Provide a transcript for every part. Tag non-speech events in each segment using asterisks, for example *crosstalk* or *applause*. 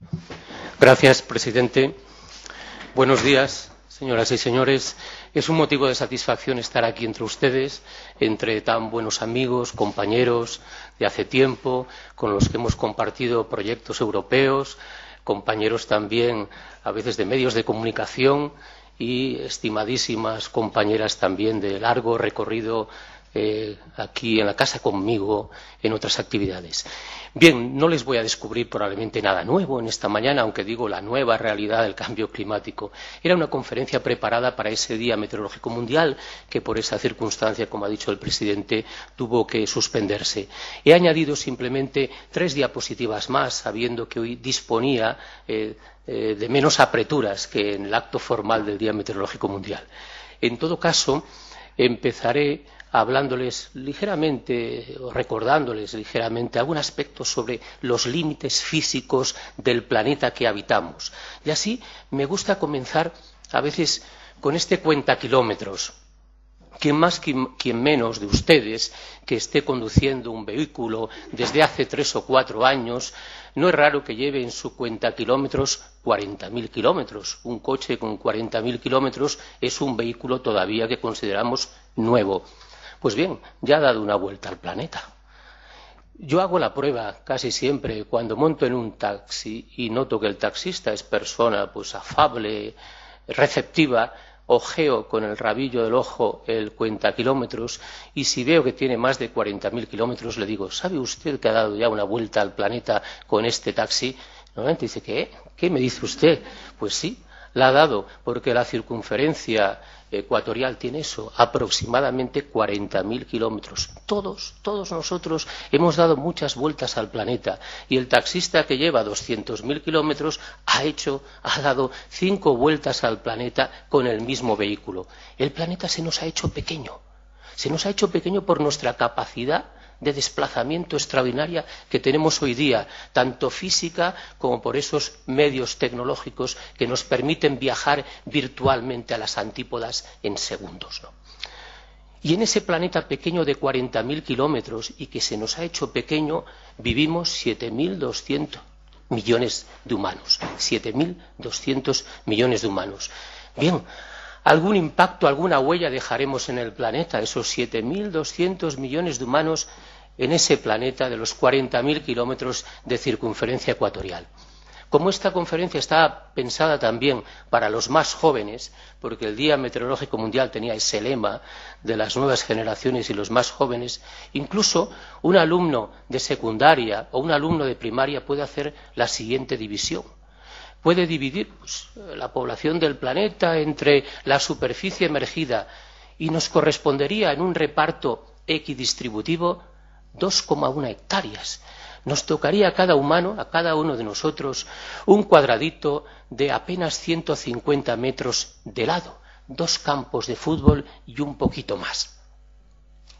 Señor Presidente, buenos días, señoras y señores. Es un motivo de satisfacción estar aquí entre ustedes, entre tan buenos amigos, compañeros de hace tiempo, con los que hemos compartido proyectos europeos, compañeros también, a veces, de medios de comunicación y estimadísimas compañeras también de largo recorrido eh, aquí en la casa conmigo en otras actividades. Bien, no les voy a descubrir probablemente nada nuevo en esta mañana, aunque digo la nueva realidad del cambio climático. Era una conferencia preparada para ese Día Meteorológico Mundial que, por esa circunstancia, como ha dicho el presidente, tuvo que suspenderse. He añadido simplemente tres diapositivas más, sabiendo que hoy disponía eh, eh, de menos apreturas que en el acto formal del Día Meteorológico Mundial. En todo caso, empezaré hablándoles ligeramente o recordándoles ligeramente algún aspecto sobre los límites físicos del planeta que habitamos. Y así me gusta comenzar a veces con este cuenta kilómetros. Quien más, quien menos de ustedes que esté conduciendo un vehículo desde hace tres o cuatro años, no es raro que lleve en su cuenta kilómetros 40.000 kilómetros. Un coche con 40.000 kilómetros es un vehículo todavía que consideramos nuevo. Pues bien, ya ha dado una vuelta al planeta. Yo hago la prueba casi siempre cuando monto en un taxi y noto que el taxista es persona pues afable, receptiva, ojeo con el rabillo del ojo el cuenta kilómetros y si veo que tiene más de 40.000 kilómetros le digo, ¿sabe usted que ha dado ya una vuelta al planeta con este taxi? Normalmente dice, ¿qué? ¿Qué me dice usted? Pues sí, la ha dado porque la circunferencia ecuatorial tiene eso, aproximadamente 40.000 kilómetros. Todos, todos nosotros hemos dado muchas vueltas al planeta y el taxista que lleva 200.000 kilómetros ha hecho, ha dado cinco vueltas al planeta con el mismo vehículo. El planeta se nos ha hecho pequeño. Se nos ha hecho pequeño por nuestra capacidad de desplazamiento extraordinaria que tenemos hoy día, tanto física como por esos medios tecnológicos que nos permiten viajar virtualmente a las antípodas en segundos. ¿no? Y en ese planeta pequeño de 40.000 kilómetros y que se nos ha hecho pequeño, vivimos 7.200 millones de humanos. 7.200 millones de humanos. Bien, algún impacto, alguna huella dejaremos en el planeta, esos 7.200 millones de humanos en ese planeta de los 40.000 kilómetros de circunferencia ecuatorial. Como esta conferencia está pensada también para los más jóvenes, porque el Día Meteorológico Mundial tenía ese lema de las nuevas generaciones y los más jóvenes, incluso un alumno de secundaria o un alumno de primaria puede hacer la siguiente división puede dividir pues, la población del planeta entre la superficie emergida y nos correspondería en un reparto equidistributivo 2,1 hectáreas. Nos tocaría a cada humano, a cada uno de nosotros, un cuadradito de apenas 150 metros de lado, dos campos de fútbol y un poquito más.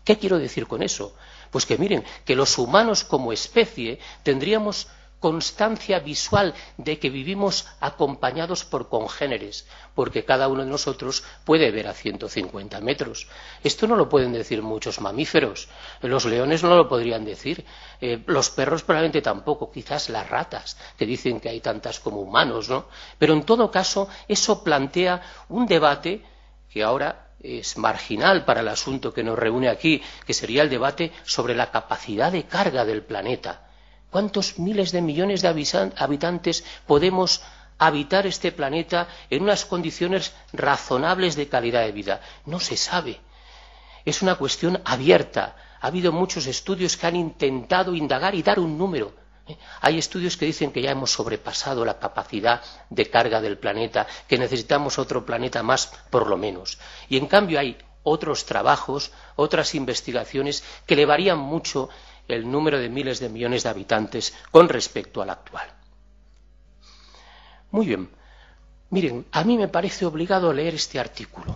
¿Qué quiero decir con eso? Pues que miren, que los humanos como especie tendríamos constancia visual de que vivimos acompañados por congéneres, porque cada uno de nosotros puede ver a 150 metros. Esto no lo pueden decir muchos mamíferos. Los leones no lo podrían decir. Eh, los perros probablemente tampoco. Quizás las ratas, que dicen que hay tantas como humanos, ¿no? Pero en todo caso, eso plantea un debate que ahora es marginal para el asunto que nos reúne aquí, que sería el debate sobre la capacidad de carga del planeta ¿Cuántos miles de millones de habitantes podemos habitar este planeta en unas condiciones razonables de calidad de vida? No se sabe. Es una cuestión abierta. Ha habido muchos estudios que han intentado indagar y dar un número. ¿eh? Hay estudios que dicen que ya hemos sobrepasado la capacidad de carga del planeta, que necesitamos otro planeta más, por lo menos. Y en cambio hay otros trabajos, otras investigaciones que le varían mucho el número de miles de millones de habitantes con respecto al actual. Muy bien. Miren, a mí me parece obligado leer este artículo.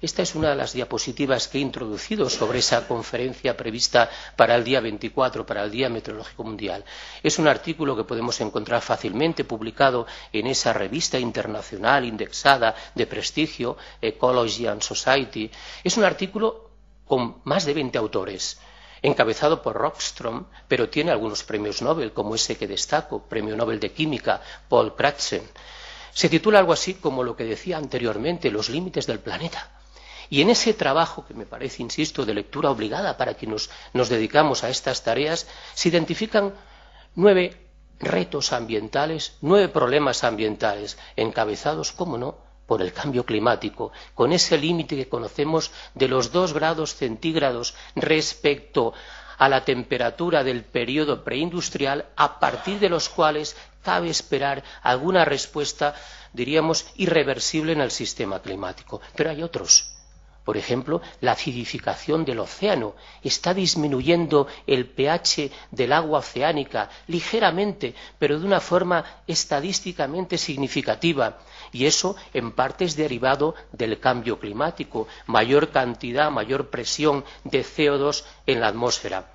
Esta es una de las diapositivas que he introducido sobre esa conferencia prevista para el día 24, para el Día Meteorológico Mundial. Es un artículo que podemos encontrar fácilmente publicado en esa revista internacional indexada de prestigio, Ecology and Society. Es un artículo con más de 20 autores encabezado por Rockström, pero tiene algunos premios Nobel, como ese que destaco, Premio Nobel de Química, Paul Crutzen. Se titula algo así como lo que decía anteriormente, Los límites del planeta. Y en ese trabajo, que me parece, insisto, de lectura obligada para quienes nos dedicamos a estas tareas, se identifican nueve retos ambientales, nueve problemas ambientales, encabezados, cómo no, por el cambio climático, con ese límite que conocemos de los dos grados centígrados respecto a la temperatura del periodo preindustrial, a partir de los cuales cabe esperar alguna respuesta, diríamos, irreversible en el sistema climático. Pero hay otros. Por ejemplo, la acidificación del océano está disminuyendo el pH del agua oceánica ligeramente, pero de una forma estadísticamente significativa. Y eso en parte es derivado del cambio climático, mayor cantidad, mayor presión de CO2 en la atmósfera.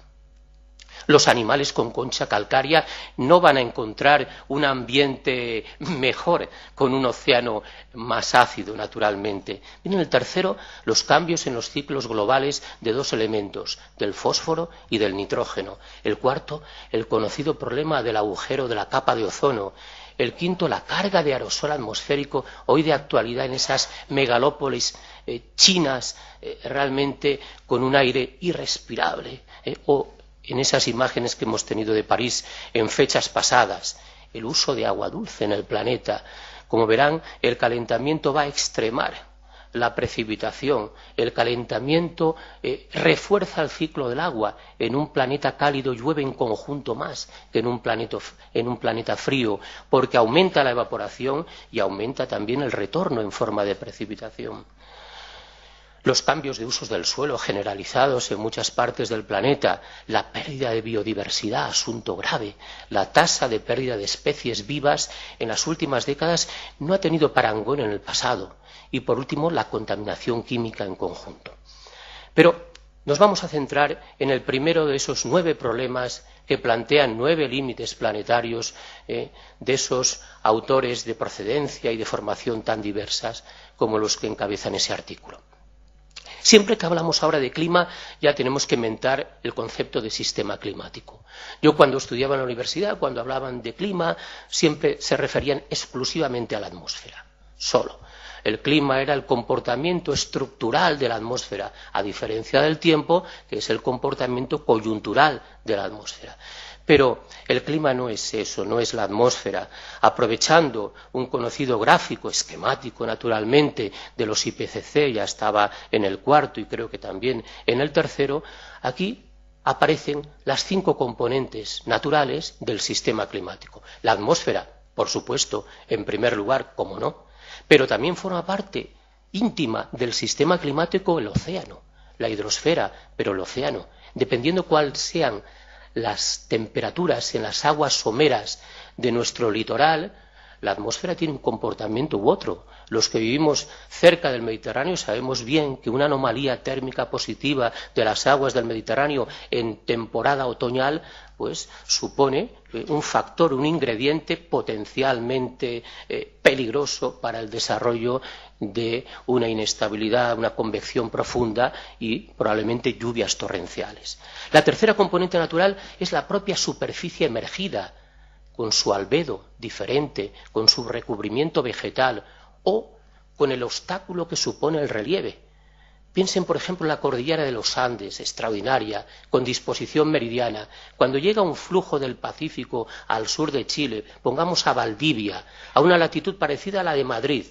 Los animales con concha calcárea no van a encontrar un ambiente mejor con un océano más ácido, naturalmente. Y en el tercero, los cambios en los ciclos globales de dos elementos, del fósforo y del nitrógeno. El cuarto, el conocido problema del agujero de la capa de ozono. El quinto, la carga de aerosol atmosférico, hoy de actualidad en esas megalópolis eh, chinas, eh, realmente con un aire irrespirable, eh, o en esas imágenes que hemos tenido de París en fechas pasadas, el uso de agua dulce en el planeta. Como verán, el calentamiento va a extremar la precipitación. El calentamiento eh, refuerza el ciclo del agua. En un planeta cálido llueve en conjunto más que en un, en un planeta frío, porque aumenta la evaporación y aumenta también el retorno en forma de precipitación los cambios de usos del suelo generalizados en muchas partes del planeta, la pérdida de biodiversidad, asunto grave, la tasa de pérdida de especies vivas en las últimas décadas no ha tenido parangón en el pasado y, por último, la contaminación química en conjunto. Pero nos vamos a centrar en el primero de esos nueve problemas que plantean nueve límites planetarios eh, de esos autores de procedencia y de formación tan diversas como los que encabezan ese artículo. Siempre que hablamos ahora de clima ya tenemos que inventar el concepto de sistema climático. Yo cuando estudiaba en la universidad, cuando hablaban de clima, siempre se referían exclusivamente a la atmósfera, solo. El clima era el comportamiento estructural de la atmósfera, a diferencia del tiempo, que es el comportamiento coyuntural de la atmósfera. Pero el clima no es eso, no es la atmósfera. Aprovechando un conocido gráfico esquemático, naturalmente, de los IPCC, ya estaba en el cuarto y creo que también en el tercero, aquí aparecen las cinco componentes naturales del sistema climático. La atmósfera, por supuesto, en primer lugar, como no, pero también forma parte íntima del sistema climático el océano, la hidrosfera, pero el océano. Dependiendo cuál sean las temperaturas en las aguas someras de nuestro litoral, la atmósfera tiene un comportamiento u otro. Los que vivimos cerca del Mediterráneo sabemos bien que una anomalía térmica positiva de las aguas del Mediterráneo en temporada otoñal pues supone eh, un factor, un ingrediente potencialmente eh, peligroso para el desarrollo de una inestabilidad, una convección profunda y probablemente lluvias torrenciales. La tercera componente natural es la propia superficie emergida, con su albedo diferente, con su recubrimiento vegetal o con el obstáculo que supone el relieve. Piensen, por ejemplo, en la cordillera de los Andes, extraordinaria, con disposición meridiana. Cuando llega un flujo del Pacífico al sur de Chile, pongamos a Valdivia, a una latitud parecida a la de Madrid,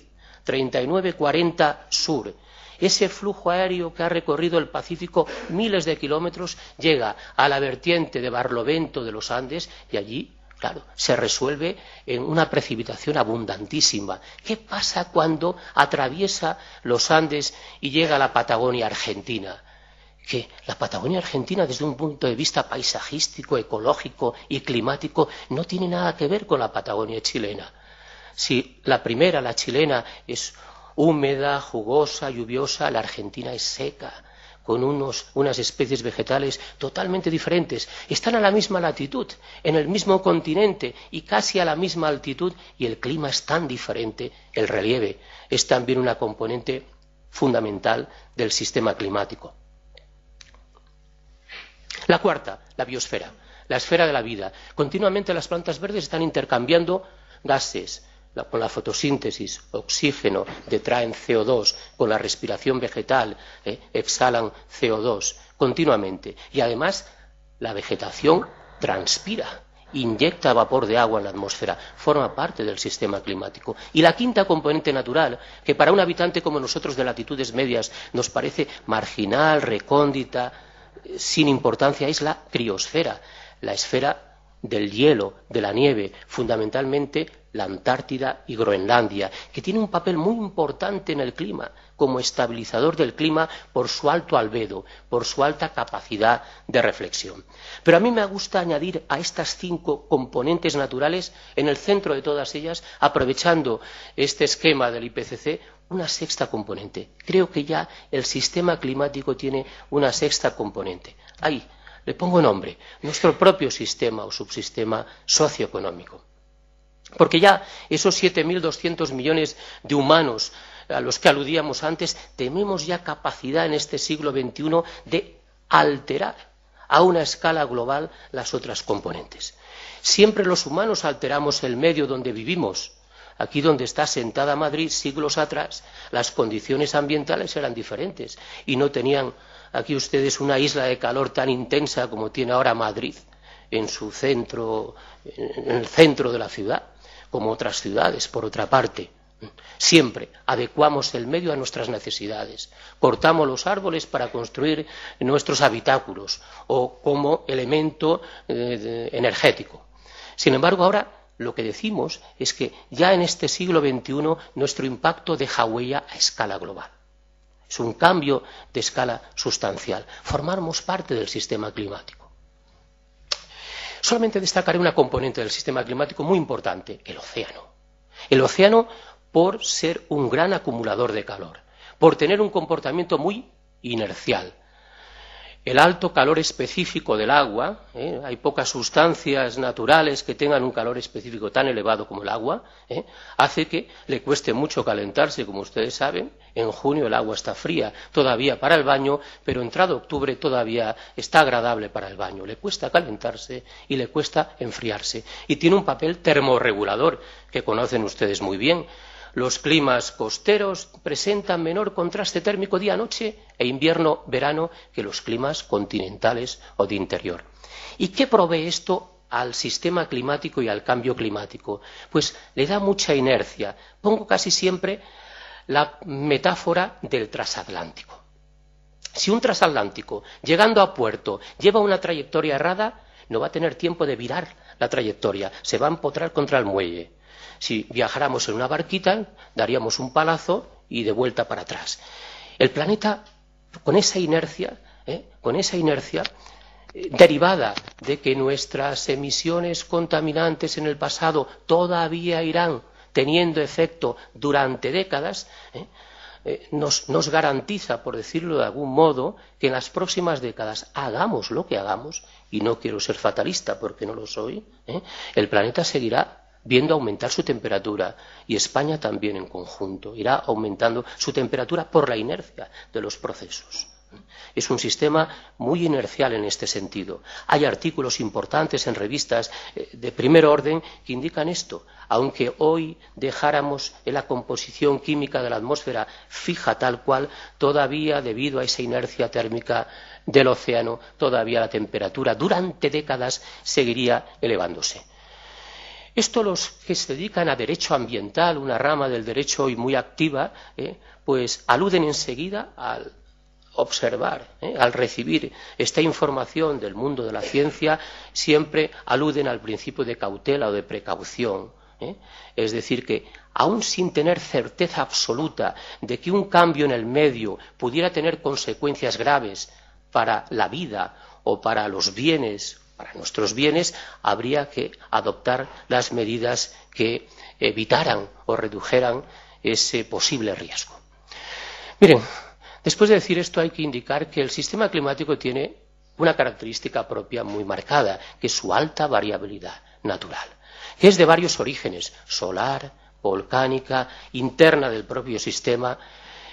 39-40 sur, ese flujo aéreo que ha recorrido el Pacífico miles de kilómetros llega a la vertiente de Barlovento de los Andes y allí, claro, se resuelve en una precipitación abundantísima. ¿Qué pasa cuando atraviesa los Andes y llega a la Patagonia Argentina? que la Patagonia Argentina, desde un punto de vista paisajístico, ecológico y climático, no tiene nada que ver con la Patagonia chilena. Si la primera, la chilena, es húmeda, jugosa, lluviosa, la Argentina es seca, con unas especies vegetales totalmente diferentes. Están a la misma latitud, en el mismo continente y casi a la misma altitud, y el clima es tan diferente, el relieve es también una componente fundamental del sistema climático. La cuarta, la biosfera, la esfera de la vida. Continuamente las plantas verdes están intercambiando gases, con la fotosíntesis, oxígeno, detraen CO2, con la respiración vegetal, eh, exhalan CO2 continuamente. Y además, la vegetación transpira, inyecta vapor de agua en la atmósfera, forma parte del sistema climático. Y la quinta componente natural, que para un habitante como nosotros de latitudes medias nos parece marginal, recóndita, eh, sin importancia, es la criosfera, la esfera del hielo, de la nieve, fundamentalmente la Antártida y Groenlandia, que tiene un papel muy importante en el clima, como estabilizador del clima por su alto albedo, por su alta capacidad de reflexión. Pero a mí me gusta añadir a estas cinco componentes naturales, en el centro de todas ellas, aprovechando este esquema del IPCC, una sexta componente. Creo que ya el sistema climático tiene una sexta componente. Ahí, le pongo nombre, nuestro propio sistema o subsistema socioeconómico. Porque ya esos 7.200 millones de humanos a los que aludíamos antes, tenemos ya capacidad en este siglo XXI de alterar a una escala global las otras componentes. Siempre los humanos alteramos el medio donde vivimos. Aquí donde está sentada Madrid siglos atrás, las condiciones ambientales eran diferentes y no tenían aquí ustedes una isla de calor tan intensa como tiene ahora Madrid en su centro, en el centro de la ciudad como otras ciudades, por otra parte. Siempre adecuamos el medio a nuestras necesidades. Cortamos los árboles para construir nuestros habitáculos o como elemento eh, energético. Sin embargo, ahora lo que decimos es que ya en este siglo XXI nuestro impacto deja huella a escala global. Es un cambio de escala sustancial. Formamos parte del sistema climático. Solamente destacaré una componente del sistema climático muy importante, el océano. El océano por ser un gran acumulador de calor, por tener un comportamiento muy inercial, el alto calor específico del agua, ¿eh? hay pocas sustancias naturales que tengan un calor específico tan elevado como el agua, ¿eh? hace que le cueste mucho calentarse, como ustedes saben. En junio el agua está fría todavía para el baño, pero entrado octubre todavía está agradable para el baño. Le cuesta calentarse y le cuesta enfriarse. Y tiene un papel termorregulador que conocen ustedes muy bien los climas costeros presentan menor contraste térmico día-noche e invierno-verano que los climas continentales o de interior. ¿Y qué provee esto al sistema climático y al cambio climático? Pues le da mucha inercia. Pongo casi siempre la metáfora del transatlántico. Si un transatlántico, llegando a puerto, lleva una trayectoria errada, no va a tener tiempo de virar la trayectoria, se va a empotrar contra el muelle. Si viajáramos en una barquita, daríamos un palazo y de vuelta para atrás. El planeta, con esa inercia, ¿eh? con esa inercia eh, derivada de que nuestras emisiones contaminantes en el pasado todavía irán teniendo efecto durante décadas, ¿eh? nos, nos, garantiza, por decirlo de algún modo, que en las próximas décadas hagamos lo que hagamos, y no quiero ser fatalista porque no lo soy, el planeta seguirá viendo aumentar su temperatura y España también en conjunto irá aumentando su temperatura por la inercia de los procesos. Es un sistema muy inercial en este sentido. Hay artículos importantes en revistas eh, de primer orden que indican esto. Aunque hoy dejáramos la composición química de la atmósfera fija tal cual, todavía debido a esa inercia térmica del océano, todavía la temperatura durante décadas seguiría elevándose. Esto los que se dedican a derecho ambiental, una rama del derecho hoy muy activa, eh, pues aluden enseguida al observar, eh, al recibir esta información del mundo de la ciencia, siempre aluden al principio de cautela o de precaución. Eh. Es decir, que aun sin tener certeza absoluta de que un cambio en el medio pudiera tener consecuencias graves para la vida o para los bienes para nuestros bienes, habría que adoptar las medidas que evitaran o redujeran ese posible riesgo. Miren, después de decir esto hay que indicar que el sistema climático tiene una característica propia muy marcada, que es su alta variabilidad natural, que es de varios orígenes, solar, volcánica, interna del propio sistema,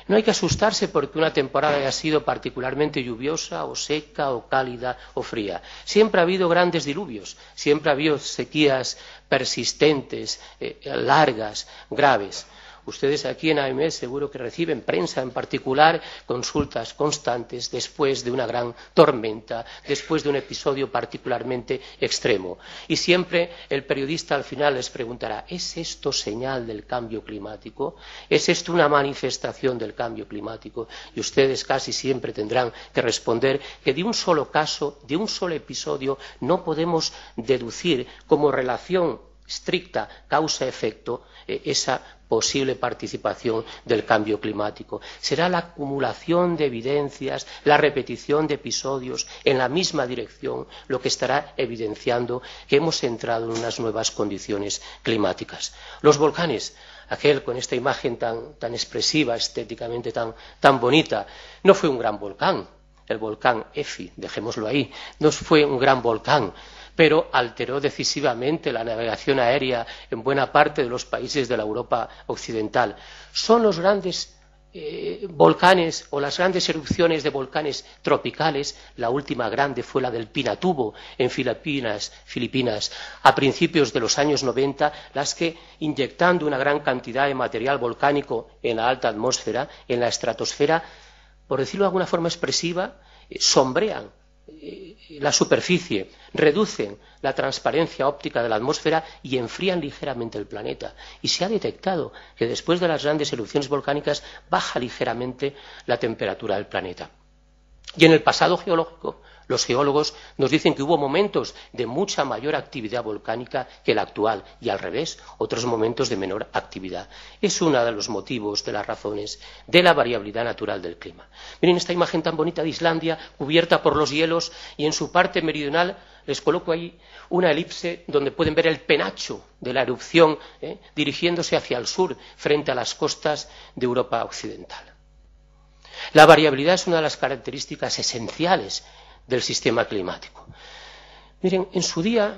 No hay que asustarse porque una temporada haya sido particularmente lluviosa o seca o cálida o fría. Siempre ha habido grandes diluvios, siempre ha habido sequías persistentes, eh, largas, graves. Ustedes aquí en AMS seguro que reciben prensa en particular, consultas constantes después de una gran tormenta, después de un episodio particularmente extremo. Y siempre el periodista al final les preguntará, ¿es esto señal del cambio climático? ¿Es esto una manifestación del cambio climático? Y ustedes casi siempre tendrán que responder que de un solo caso, de un solo episodio, no podemos deducir como relación estricta causa-efecto eh, esa posible participación del cambio climático. Será la acumulación de evidencias, la repetición de episodios en la misma dirección lo que estará evidenciando que hemos entrado en unas nuevas condiciones climáticas. Los volcanes, aquel con esta imagen tan, tan expresiva, estéticamente tan, tan bonita, no fue un gran volcán. El volcán Efi, dejémoslo ahí, no fue un gran volcán, pero alteró decisivamente la navegación aérea en buena parte de los países de la Europa occidental. Son los grandes eh, volcanes o las grandes erupciones de volcanes tropicales, la última grande fue la del Pinatubo en Filipinas, Filipinas a principios de los años 90, las que, inyectando una gran cantidad de material volcánico en la alta atmósfera, en la estratosfera, por decirlo de alguna forma expresiva, eh, sombrean la superficie, reducen la transparencia óptica de la atmósfera y enfrían ligeramente el planeta. Y se ha detectado que después de las grandes erupciones volcánicas baja ligeramente la temperatura del planeta. Y en el pasado geológico los geólogos nos dicen que hubo momentos de mucha mayor actividad volcánica que la actual y al revés, otros momentos de menor actividad. Es uno de los motivos, de las razones de la variabilidad natural del clima. Miren esta imagen tan bonita de Islandia cubierta por los hielos y en su parte meridional les coloco ahí una elipse donde pueden ver el penacho de la erupción ¿eh? dirigiéndose hacia el sur frente a las costas de Europa occidental. La variabilidad es una de las características esenciales del sistema climático. Miren, en su día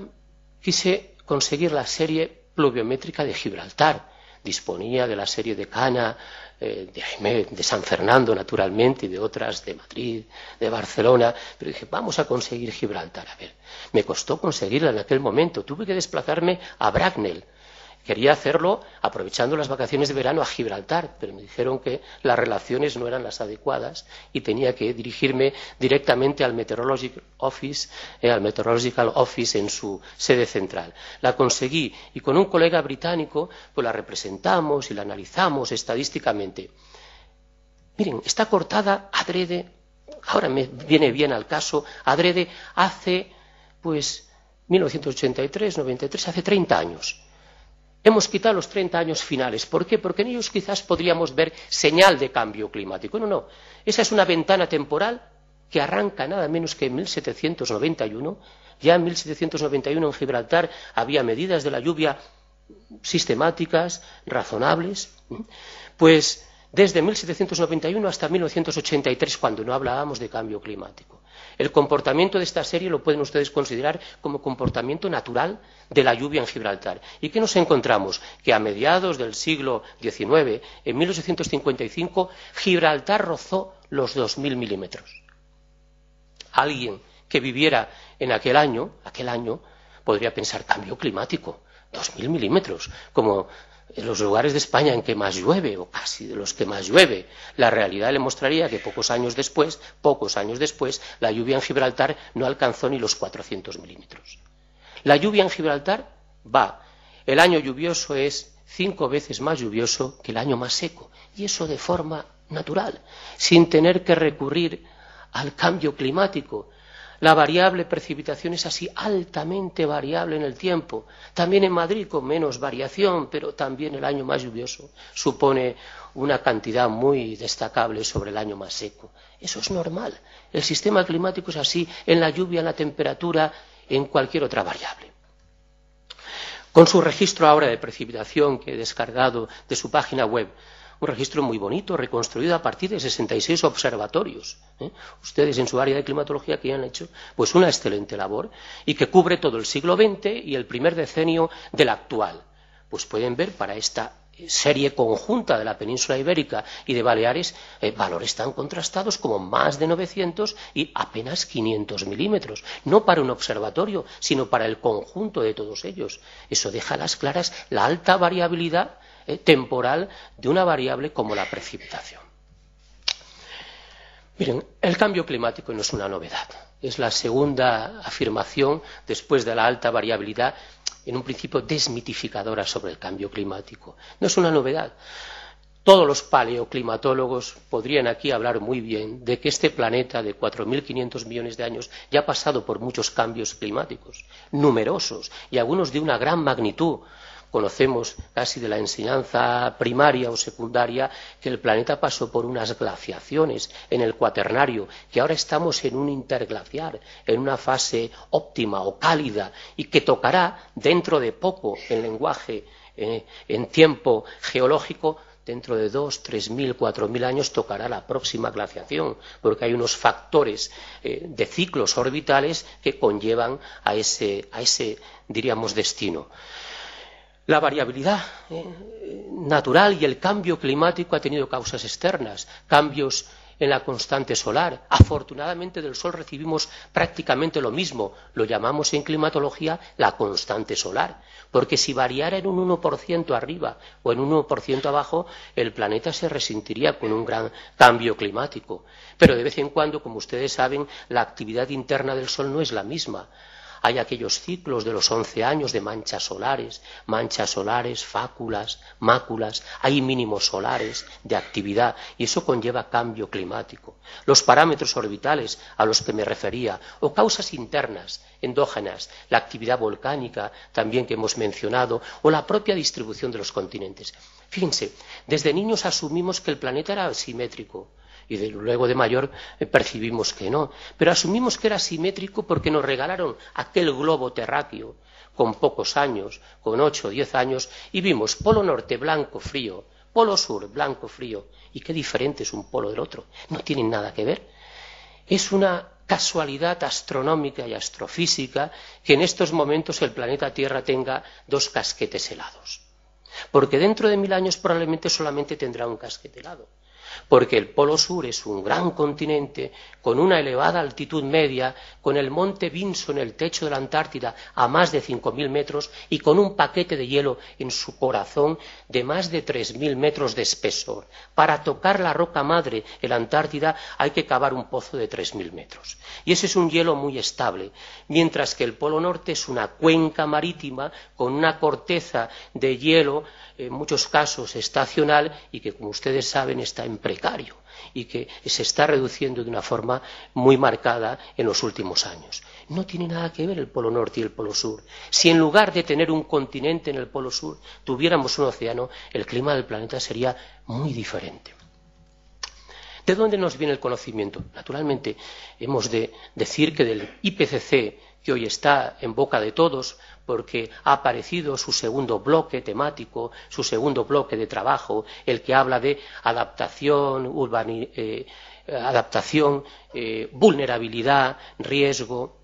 quise conseguir la serie pluviométrica de Gibraltar. Disponía de la serie de Cana, eh, de, de San Fernando, naturalmente, y de otras de Madrid, de Barcelona. Pero dije, vamos a conseguir Gibraltar. A ver, me costó conseguirla en aquel momento. Tuve que desplazarme a Bracknell, Quería hacerlo aprovechando las vacaciones de verano a Gibraltar, pero me dijeron que las relaciones no eran las adecuadas y tenía que dirigirme directamente al Meteorological Office, eh, al Office en su sede central. La conseguí y con un colega británico pues la representamos y la analizamos estadísticamente. Miren, está cortada adrede, ahora me viene bien al caso, adrede hace pues 1983, 93, hace 30 años Hemos quitado los 30 años finales. ¿Por qué? Porque en ellos quizás podríamos ver señal de cambio climático. No, no. Esa es una ventana temporal que arranca nada menos que en 1791. Ya en 1791 en Gibraltar había medidas de la lluvia sistemáticas, razonables. Pues desde 1791 hasta 1983, cuando no hablábamos de cambio climático. El comportamiento de esta serie lo pueden ustedes considerar como comportamiento natural de la lluvia en Gibraltar. ¿Y qué nos encontramos? Que a mediados del siglo XIX, en 1855, Gibraltar rozó los 2.000 milímetros. Alguien que viviera en aquel año, aquel año, podría pensar cambio climático, 2.000 milímetros, como los lugares de España en que más llueve, o casi de los que más llueve, la realidad le mostraría que pocos años después, pocos años después, la lluvia en Gibraltar no alcanzó ni los 400 milímetros. La lluvia en Gibraltar va. El año lluvioso es cinco veces más lluvioso que el año más seco, y eso de forma natural, sin tener que recurrir al cambio climático, la variable precipitación es así altamente variable en el tiempo. También en Madrid con menos variación, pero también el año más lluvioso supone una cantidad muy destacable sobre el año más seco. Eso es normal. El sistema climático es así en la lluvia, en la temperatura, en cualquier otra variable. Con su registro ahora de precipitación que he descargado de su página web, un registro muy bonito, reconstruido a partir de 66 observatorios. ¿eh? Ustedes en su área de climatología que han hecho pues una excelente labor y que cubre todo el siglo XX y el primer decenio del actual. Pues pueden ver para esta serie conjunta de la península ibérica y de Baleares, eh, valores tan contrastados como más de 900 y apenas 500 milímetros. No para un observatorio, sino para el conjunto de todos ellos. Eso deja a las claras la alta variabilidad eh, temporal de una variable como la precipitación. Miren, el cambio climático no es una novedad. Es la segunda afirmación, después de la alta variabilidad, en un principio desmitificadora sobre el cambio climático. No es una novedad. Todos los paleoclimatólogos podrían aquí hablar muy bien de que este planeta de 4.500 millones de años ya ha pasado por muchos cambios climáticos, numerosos y algunos de una gran magnitud conocemos casi de la enseñanza primaria o secundaria que el planeta pasó por unas glaciaciones en el cuaternario, que ahora estamos en un interglaciar, en una fase óptima o cálida y que tocará dentro de poco en lenguaje, eh, en tiempo geológico, dentro de dos, tres mil, cuatro mil años tocará la próxima glaciación, porque hay unos factores eh, de ciclos orbitales que conllevan a ese, a ese diríamos, destino. La variabilidad eh, natural y el cambio climático ha tenido causas externas, cambios en la constante solar. Afortunadamente del Sol recibimos prácticamente lo mismo, lo llamamos en climatología la constante solar, porque si variara en un 1% arriba o en un 1% abajo, el planeta se resentiría con un gran cambio climático. Pero de vez en cuando, como ustedes saben, la actividad interna del Sol no es la misma. Hay aquellos ciclos de los once años de manchas solares, manchas solares, fáculas, máculas, hay mínimos solares de actividad y eso conlleva cambio climático. Los parámetros orbitales a los que me refería o causas internas, endógenas, la actividad volcánica también que hemos mencionado o la propia distribución de los continentes. Fíjense, desde niños asumimos que el planeta era simétrico y luego de mayor eh, percibimos que no. Pero asumimos que era simétrico porque nos regalaron aquel globo terráqueo con pocos años, con ocho o diez años, y vimos polo norte blanco frío, polo sur blanco frío, y qué diferente es un polo del otro. No tienen nada que ver. Es una casualidad astronómica y astrofísica que en estos momentos el planeta Tierra tenga dos casquetes helados. Porque dentro de mil años probablemente solamente tendrá un casquete helado porque el Polo Sur es un gran continente con una elevada altitud media, con el monte Vinso en el techo de la Antártida a más de 5.000 metros y con un paquete de hielo en su corazón de más de 3.000 metros de espesor. Para tocar la roca madre en la Antártida hay que cavar un pozo de 3.000 metros. Y ese es un hielo muy estable, mientras que el Polo Norte es una cuenca marítima con una corteza de hielo en muchos casos estacional y que, como ustedes saben, está en precario y que se está reduciendo de una forma muy marcada en los últimos años. No tiene nada que ver el Polo Norte y el Polo Sur. Si en lugar de tener un continente en el Polo Sur tuviéramos un océano, el clima del planeta sería muy diferente. ¿De dónde nos viene el conocimiento? Naturalmente, hemos de decir que del IPCC, que hoy está en boca de todos, porque ha aparecido su segundo bloque temático, su segundo bloque de trabajo, el que habla de adaptación, eh, adaptación eh, vulnerabilidad, riesgo.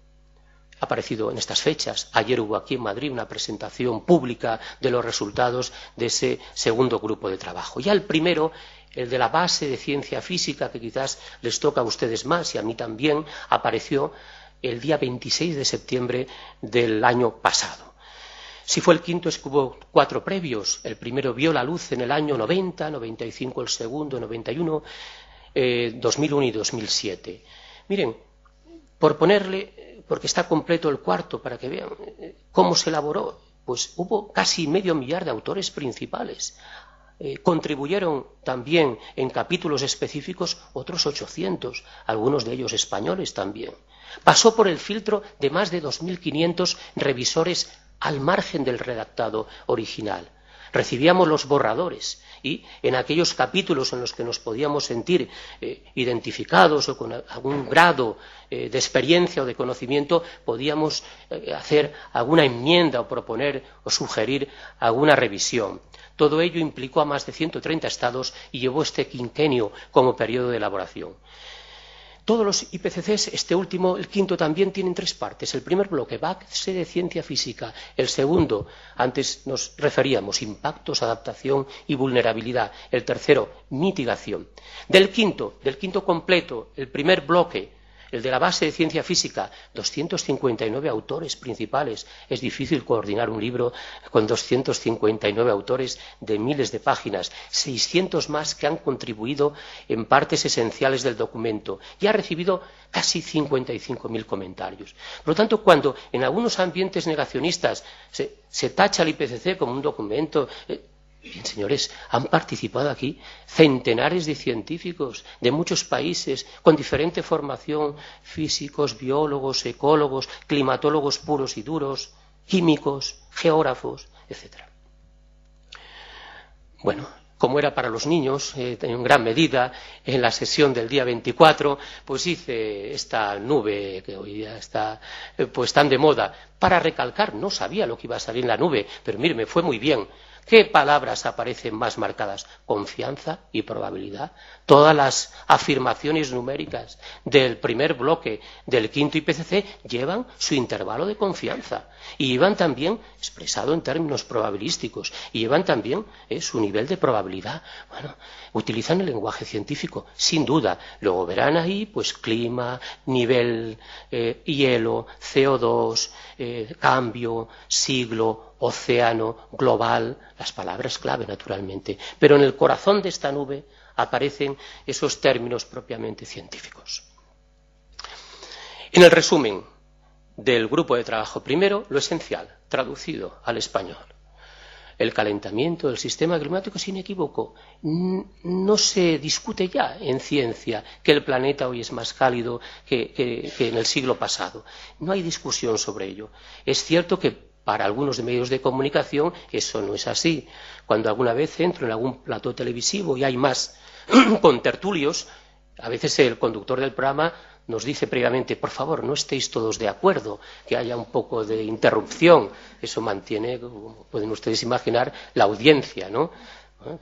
Ha aparecido en estas fechas. Ayer hubo aquí en Madrid una presentación pública de los resultados de ese segundo grupo de trabajo. Ya el primero el de la base de ciencia física, que quizás les toca a ustedes más y a mí también, apareció el día 26 de septiembre del año pasado. Si fue el quinto, es que hubo cuatro previos. El primero vio la luz en el año 90, 95 el segundo, 91, eh, 2001 y 2007. Miren, por ponerle, porque está completo el cuarto para que vean eh, cómo se elaboró, pues hubo casi medio millar de autores principales. Eh, contribuyeron también en capítulos específicos otros 800, algunos de ellos españoles también. Pasó por el filtro de más de 2.500 revisores al margen del redactado original. Recibíamos los borradores y en aquellos capítulos en los que nos podíamos sentir eh, identificados o con algún grado eh, de experiencia o de conocimiento, podíamos eh, hacer alguna enmienda o proponer o sugerir alguna revisión. Todo ello implicó a más de 130 estados y llevó este quinquenio como periodo de elaboración. Todos los IPCCs, este último, el quinto también, tienen tres partes. El primer bloque, base de ciencia física. El segundo, antes nos referíamos, impactos, adaptación y vulnerabilidad. El tercero, mitigación. Del quinto, del quinto completo, el primer bloque, el de la base de ciencia física, 259 autores principales. Es difícil coordinar un libro con 259 autores de miles de páginas, 600 más que han contribuido en partes esenciales del documento y ha recibido casi 55.000 comentarios. Por lo tanto, cuando en algunos ambientes negacionistas se, tacha el IPCC como un documento eh, Bien, señores, han participado aquí centenares de científicos de muchos países con diferente formación, físicos, biólogos, ecólogos, climatólogos puros y duros, químicos, geógrafos, etc. Bueno, como era para los niños, eh, en gran medida, en la sesión del día 24, pues hice esta nube que hoy día está eh, pues tan de moda para recalcar, no sabía lo que iba a salir en la nube, pero mire, me fue muy bien ¿Qué palabras aparecen más marcadas? Confianza y probabilidad. Todas las afirmaciones numéricas del primer bloque del quinto IPCC llevan su intervalo de confianza y llevan también, expresado en términos probabilísticos, y llevan también eh, su nivel de probabilidad. Bueno, utilizan el lenguaje científico, sin duda. Luego verán ahí, pues, clima, nivel, eh, hielo, CO2, eh, cambio, siglo, océano, global, las palabras clave, naturalmente. Pero en el corazón de esta nube aparecen esos términos propiamente científicos. En el resumen del grupo de trabajo primero, lo esencial, traducido al español. El calentamiento del sistema climático es inequívoco. No se discute ya en ciencia que el planeta hoy es más cálido que, que en el siglo pasado. No hay discusión sobre ello. Es cierto que para algunos medios de comunicación eso no es así. Cuando alguna vez entro en algún plató televisivo y hay más *clears throat* contertulios, a veces el conductor del programa nos dice previamente, por favor, no estéis todos de acuerdo, que haya un poco de interrupción. Eso mantiene, como pueden ustedes imaginar, la audiencia, ¿no?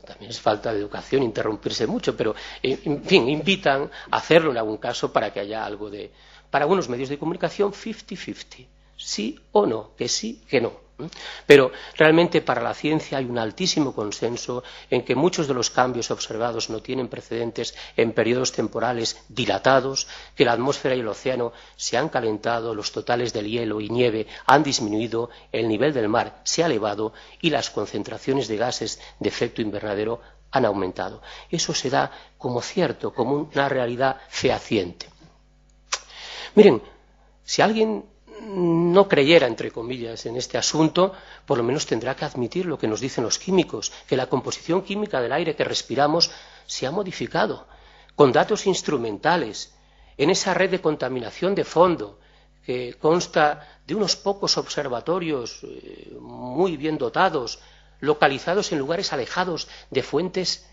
también es falta de educación interrumpirse mucho, pero, en fin, invitan a hacerlo en algún caso para que haya algo de... Para algunos medios de comunicación, 50-50 sí o no, que sí, que no. Pero realmente para la ciencia hay un altísimo consenso en que muchos de los cambios observados no tienen precedentes en periodos temporales dilatados, que la atmósfera y el océano se han calentado, los totales del hielo y nieve han disminuido, el nivel del mar se ha elevado y las concentraciones de gases de efecto invernadero han aumentado. Eso se da como cierto, como una realidad fehaciente. Miren, si alguien no creyera, entre comillas, en este asunto, por lo menos tendrá que admitir lo que nos dicen los químicos, que la composición química del aire que respiramos se ha modificado con datos instrumentales en esa red de contaminación de fondo que consta de unos pocos observatorios eh, muy bien dotados, localizados en lugares alejados de fuentes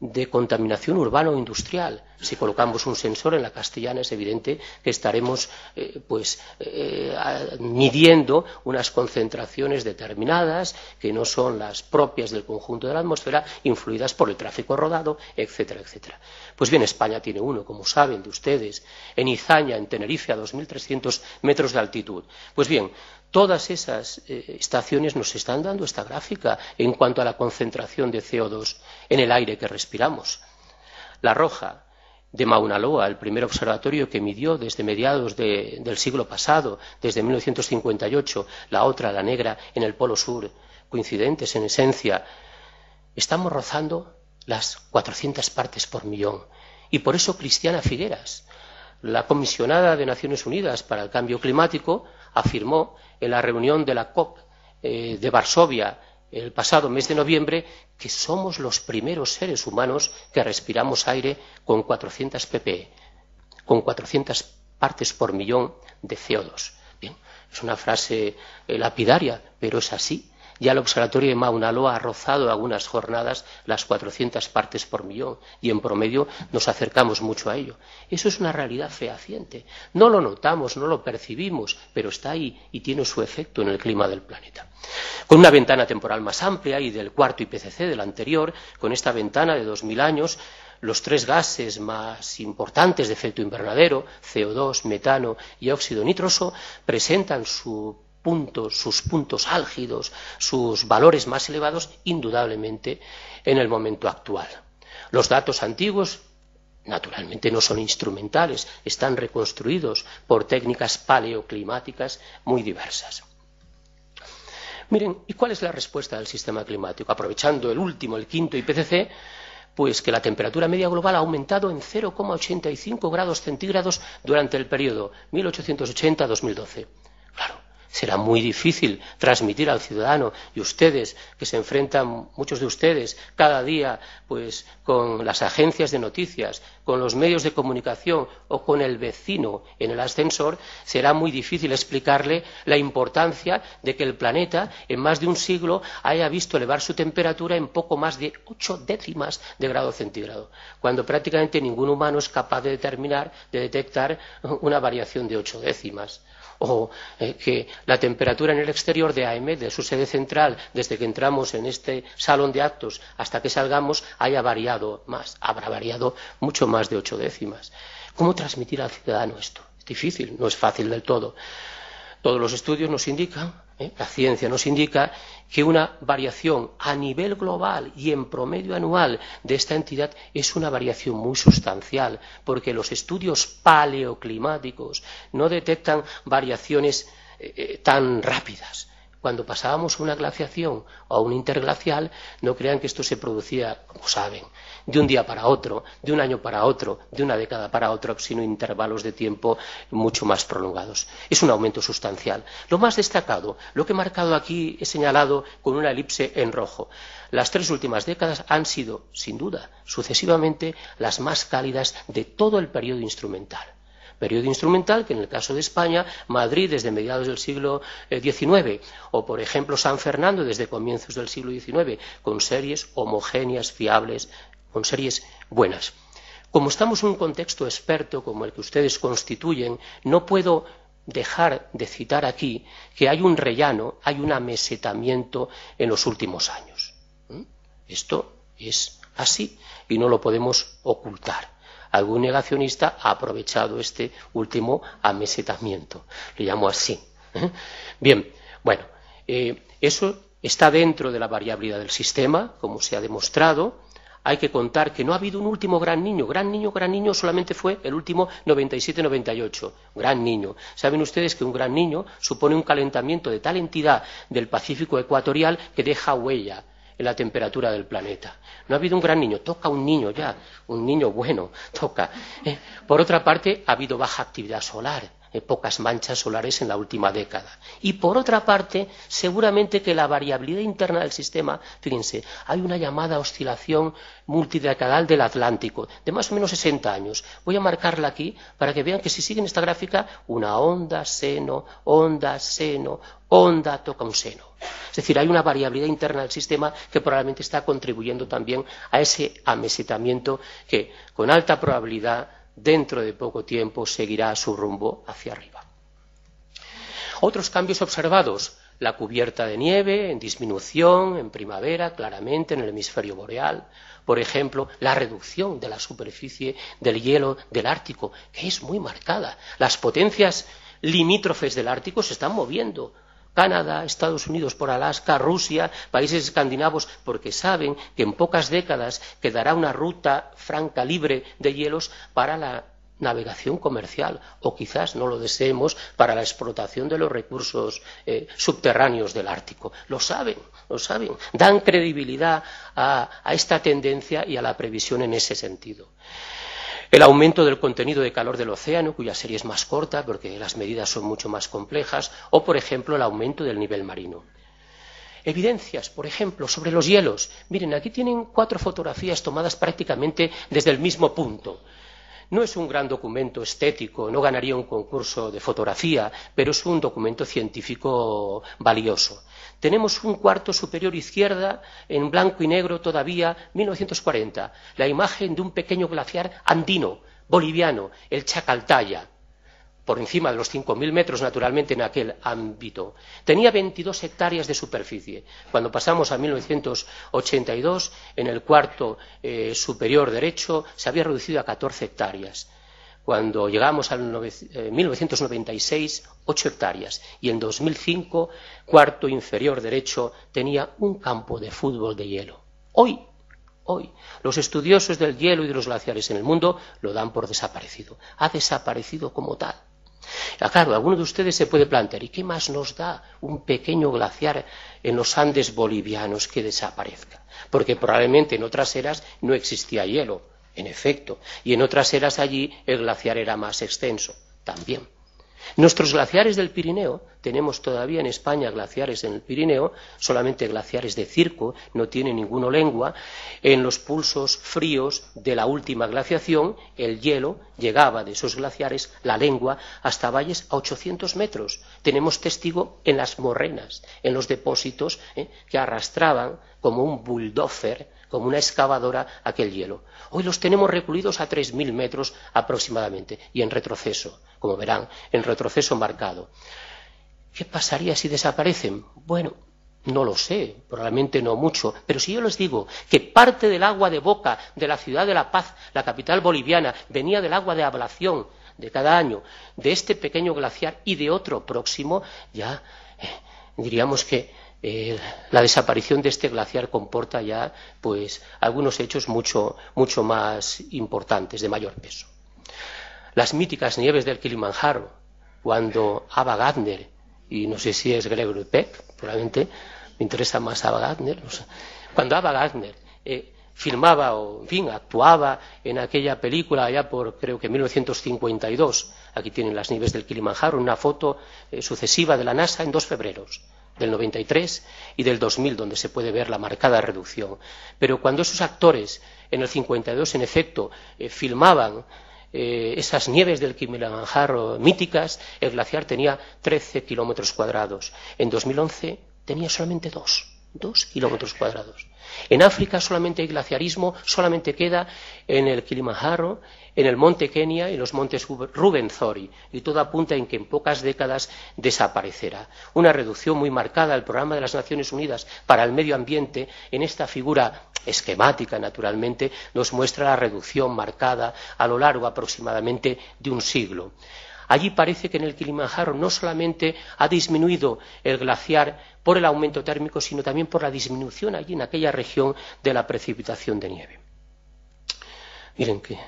de contaminación urbana o industrial. Si colocamos un sensor en la castellana es evidente que estaremos eh, pues, eh, midiendo unas concentraciones determinadas que no son las propias del conjunto de la atmósfera, influidas por el tráfico rodado, etcétera, etcétera. Pues bien, España tiene uno, como saben de ustedes, en Izaña, en Tenerife, a 2.300 metros de altitud. Pues bien, Todas esas eh, estaciones nos están dando esta gráfica en cuanto a la concentración de CO2 en el aire que respiramos. La roja de Mauna Loa, el primer observatorio que midió desde mediados del siglo pasado, desde 1958, la otra, la negra, en el Polo Sur, coincidentes en esencia, estamos rozando las 400 partes por millón. Y por eso Cristiana Figueras, la comisionada de Naciones Unidas para el Cambio Climático, afirmó en la reunión de la COP eh, de Varsovia el pasado mes de noviembre que somos los primeros seres humanos que respiramos aire con 400 ppm, con 400 partes por millón de CO2. Bien, es una frase eh, lapidaria, pero es así. Ya el observatorio de Mauna Loa ha rozado algunas jornadas las 400 partes por millón y en promedio nos acercamos mucho a ello. Eso es una realidad fehaciente. No lo notamos, no lo percibimos, pero está ahí y tiene su efecto en el clima del planeta. Con una ventana temporal más amplia y del cuarto IPCC del anterior, con esta ventana de 2000 años, los tres gases más importantes de efecto invernadero, CO2, metano y óxido nitroso, presentan su sus puntos álgidos, sus valores más elevados, indudablemente en el momento actual. Los datos antiguos, naturalmente, no son instrumentales, están reconstruidos por técnicas paleoclimáticas muy diversas. Miren, ¿y cuál es la respuesta del sistema climático? Aprovechando el último, el quinto IPCC, pues que la temperatura media global ha aumentado en 0,85 grados centígrados durante el periodo 1880-2012. Será muy difícil transmitir al ciudadano y ustedes que se enfrentan muchos de ustedes cada día pues con las agencias de noticias, con los medios de comunicación o con el vecino en el ascensor, será muy difícil explicarle la importancia de que el planeta en más de un siglo haya visto elevar su temperatura en poco más de ocho décimas de grado centígrado, cuando prácticamente ningún humano es capaz de determinar, de detectar una variación de ocho décimas o eh, que la temperatura en el exterior de AM, de su sede central, desde que entramos en este salón de actos hasta que salgamos, haya variado más, habrá variado mucho más de ocho décimas. ¿Cómo transmitir al ciudadano esto? Es difícil, no es fácil del todo. Todos los estudios nos indican, ¿eh? la ciencia nos indica, que una variación a nivel global y en promedio anual de esta entidad es una variación muy sustancial, porque los estudios paleoclimáticos no detectan variaciones eh, eh, tan rápidas cuando pasábamos una glaciación o a un interglacial, no crean que esto se producía, como saben, de un día para otro, de un año para otro, de una década para otro, sino intervalos de tiempo mucho más prolongados. Es un aumento sustancial. Lo más destacado, lo que he marcado aquí, he señalado con una elipse en rojo. Las tres últimas décadas han sido, sin duda, sucesivamente las más cálidas de todo el periodo instrumental periodo instrumental que en el caso de España, Madrid desde mediados del siglo XIX eh, o, por ejemplo, San Fernando desde comienzos del siglo XIX, con series homogéneas, fiables, con series buenas. Como estamos en un contexto experto como el que ustedes constituyen, no puedo dejar de citar aquí que hay un rellano, hay un amesetamiento en los últimos años. ¿Mm? Esto es así y no lo podemos ocultar algún negacionista ha aprovechado este último amesetamiento. Le llamo así. ¿eh? Bien, bueno, eh, eso está dentro de la variabilidad del sistema, como se ha demostrado. Hay que contar que no ha habido un último gran niño. Gran niño, gran niño solamente fue el último 97-98. Gran niño. Saben ustedes que un gran niño supone un calentamiento de tal entidad del Pacífico ecuatorial que deja huella en la temperatura del planeta. No ha habido un gran niño, toca un niño ya, un niño bueno, toca. Eh, por otra parte, ha habido baja actividad solar, pocas manchas solares en la última década. Y por otra parte, seguramente que la variabilidad interna del sistema, fíjense, hay una llamada oscilación multidecadal del Atlántico, de más o menos 60 años. Voy a marcarla aquí para que vean que si siguen esta gráfica, una onda, seno, onda, seno, onda toca un seno. Es decir, hay una variabilidad interna del sistema que probablemente está contribuyendo también a ese amesetamiento que, con alta probabilidad, dentro de poco tiempo seguirá su rumbo hacia arriba. Otros cambios observados. La cubierta de nieve en disminución en primavera, claramente en el hemisferio boreal. Por ejemplo, la reducción de la superficie del hielo del Ártico, que es muy marcada. Las potencias limítrofes del Ártico se están moviendo Canadá, Estados Unidos por Alaska, Rusia, países escandinavos, porque saben que en pocas décadas quedará una ruta franca libre de hielos para la navegación comercial o quizás no lo deseemos para la explotación de los recursos eh, subterráneos del Ártico. Lo saben, lo saben. Dan credibilidad a esta tendencia y a la previsión en ese sentido. El aumento del contenido de calor del océano, cuya serie es más corta porque las medidas son mucho más complejas, o, por ejemplo, el aumento del nivel marino. Evidencias, por ejemplo, sobre los hielos. Miren, aquí tienen cuatro fotografías tomadas prácticamente desde el mismo punto. No es un gran documento estético, no ganaría un concurso de fotografía, pero es un documento científico valioso. Tenemos un cuarto superior izquierda, en blanco y negro todavía, 1940, la imagen de un pequeño glaciar andino, boliviano, el Chacaltaya, por encima de los 5.000 metros, naturalmente, en aquel ámbito. Tenía 22 hectáreas de superficie. Cuando pasamos a 1982, en el cuarto eh, superior derecho, se había reducido a 14 hectáreas. Cuando llegamos al 1996, 8 eh, hectáreas. Y en 2005, cuarto inferior derecho, tenía un campo de fútbol de hielo. Hoy hoy. Los estudiosos del hielo y de los glaciares en el mundo lo dan por desaparecido. Ha desaparecido como tal. Ah, claro, alguno de ustedes se puede plantear, ¿y qué más nos da un pequeño glaciar en los Andes bolivianos que desaparezca? Porque probablemente en otras eras no existía hielo, en efecto, y en otras eras allí el glaciar era más extenso, también. Nuestros glaciares del Pirineo, tenemos todavía en España glaciares en el Pirineo, solamente glaciares de circo, no tiene ninguna lengua. En los pulsos fríos de la última glaciación, el hielo llegaba de esos glaciares, la lengua, hasta valles a 800 metros. Tenemos testigo en las morrenas, en los depósitos ¿eh? que arrastraban como un bulldozer como una excavadora aquel hielo. Hoy los tenemos recluidos a 3.000 metros aproximadamente y en retroceso, como verán, en retroceso marcado. ¿Qué pasaría si desaparecen? Bueno, no lo sé, probablemente no mucho, pero si yo les digo que parte del agua de boca de la ciudad de La Paz, la capital boliviana, venía del agua de ablación de cada año, de este pequeño glaciar y de otro próximo, ya eh, diríamos que eh, la desaparición de este glaciar comporta ya pues algunos hechos mucho, mucho más importantes, de mayor peso. Las míticas nieves del Kilimanjaro, cuando Ava Gardner, y no sé si es Gregory Peck, probablemente me interesa más Ava Gardner, cuando Ava Gardner eh, filmaba o, en fin, actuaba en aquella película allá por, creo que 1952, aquí tienen las nieves del Kilimanjaro, una foto eh, sucesiva de la NASA en dos febreros del 93 y del 2000, donde se puede ver la marcada reducción. Pero cuando esos actores en el 52, en efecto, eh, filmaban eh, esas nieves del Kilimanjaro míticas, el glaciar tenía 13 kilómetros cuadrados. En 2011 tenía solamente dos, dos kilómetros cuadrados. En África solamente hay glaciarismo, solamente queda en el Kilimanjaro, en el monte Kenia y los montes Rubenzori, y todo apunta en que en pocas décadas desaparecerá. Una reducción muy marcada al programa de las Naciones Unidas para el medio ambiente, en esta figura esquemática, naturalmente, nos muestra la reducción marcada a lo largo aproximadamente de un siglo. Allí parece que en el Kilimanjaro no solamente ha disminuido el glaciar por el aumento térmico, sino también por la disminución allí en aquella región de la precipitación de nieve. Miren qué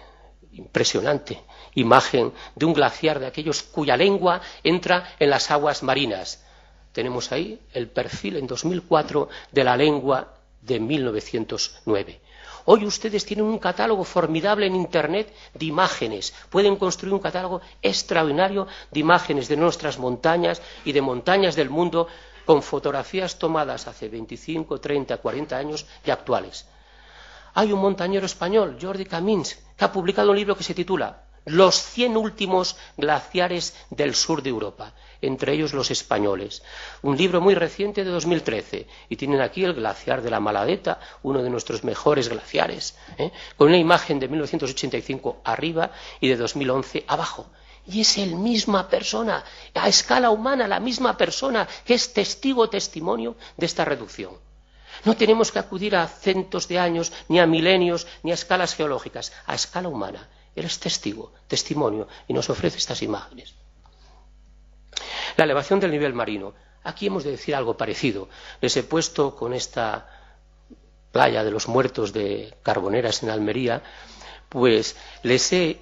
impresionante imagen de un glaciar de aquellos cuya lengua entra en las aguas marinas. Tenemos ahí el perfil en 2004 de la lengua de 1909. Hoy ustedes tienen un catálogo formidable en Internet de imágenes. Pueden construir un catálogo extraordinario de imágenes de nuestras montañas y de montañas del mundo con fotografías tomadas hace 25, 30, 40 años y actuales. Hay un montañero español, Jordi Camins, que ha publicado un libro que se titula los 100 últimos glaciares del sur de Europa, entre ellos los españoles. Un libro muy reciente de 2013. Y tienen aquí el glaciar de la Maladeta, uno de nuestros mejores glaciares, ¿eh? con una imagen de 1985 arriba y de 2011 abajo. Y es el misma persona, a escala humana, la misma persona que es testigo, testimonio de esta reducción. No tenemos que acudir a cientos de años, ni a milenios, ni a escalas geológicas, a escala humana. Él es testigo, testimonio, y nos ofrece estas imágenes. La elevación del nivel marino. Aquí hemos de decir algo parecido. Les he puesto con esta playa de los muertos de Carboneras en Almería, pues les he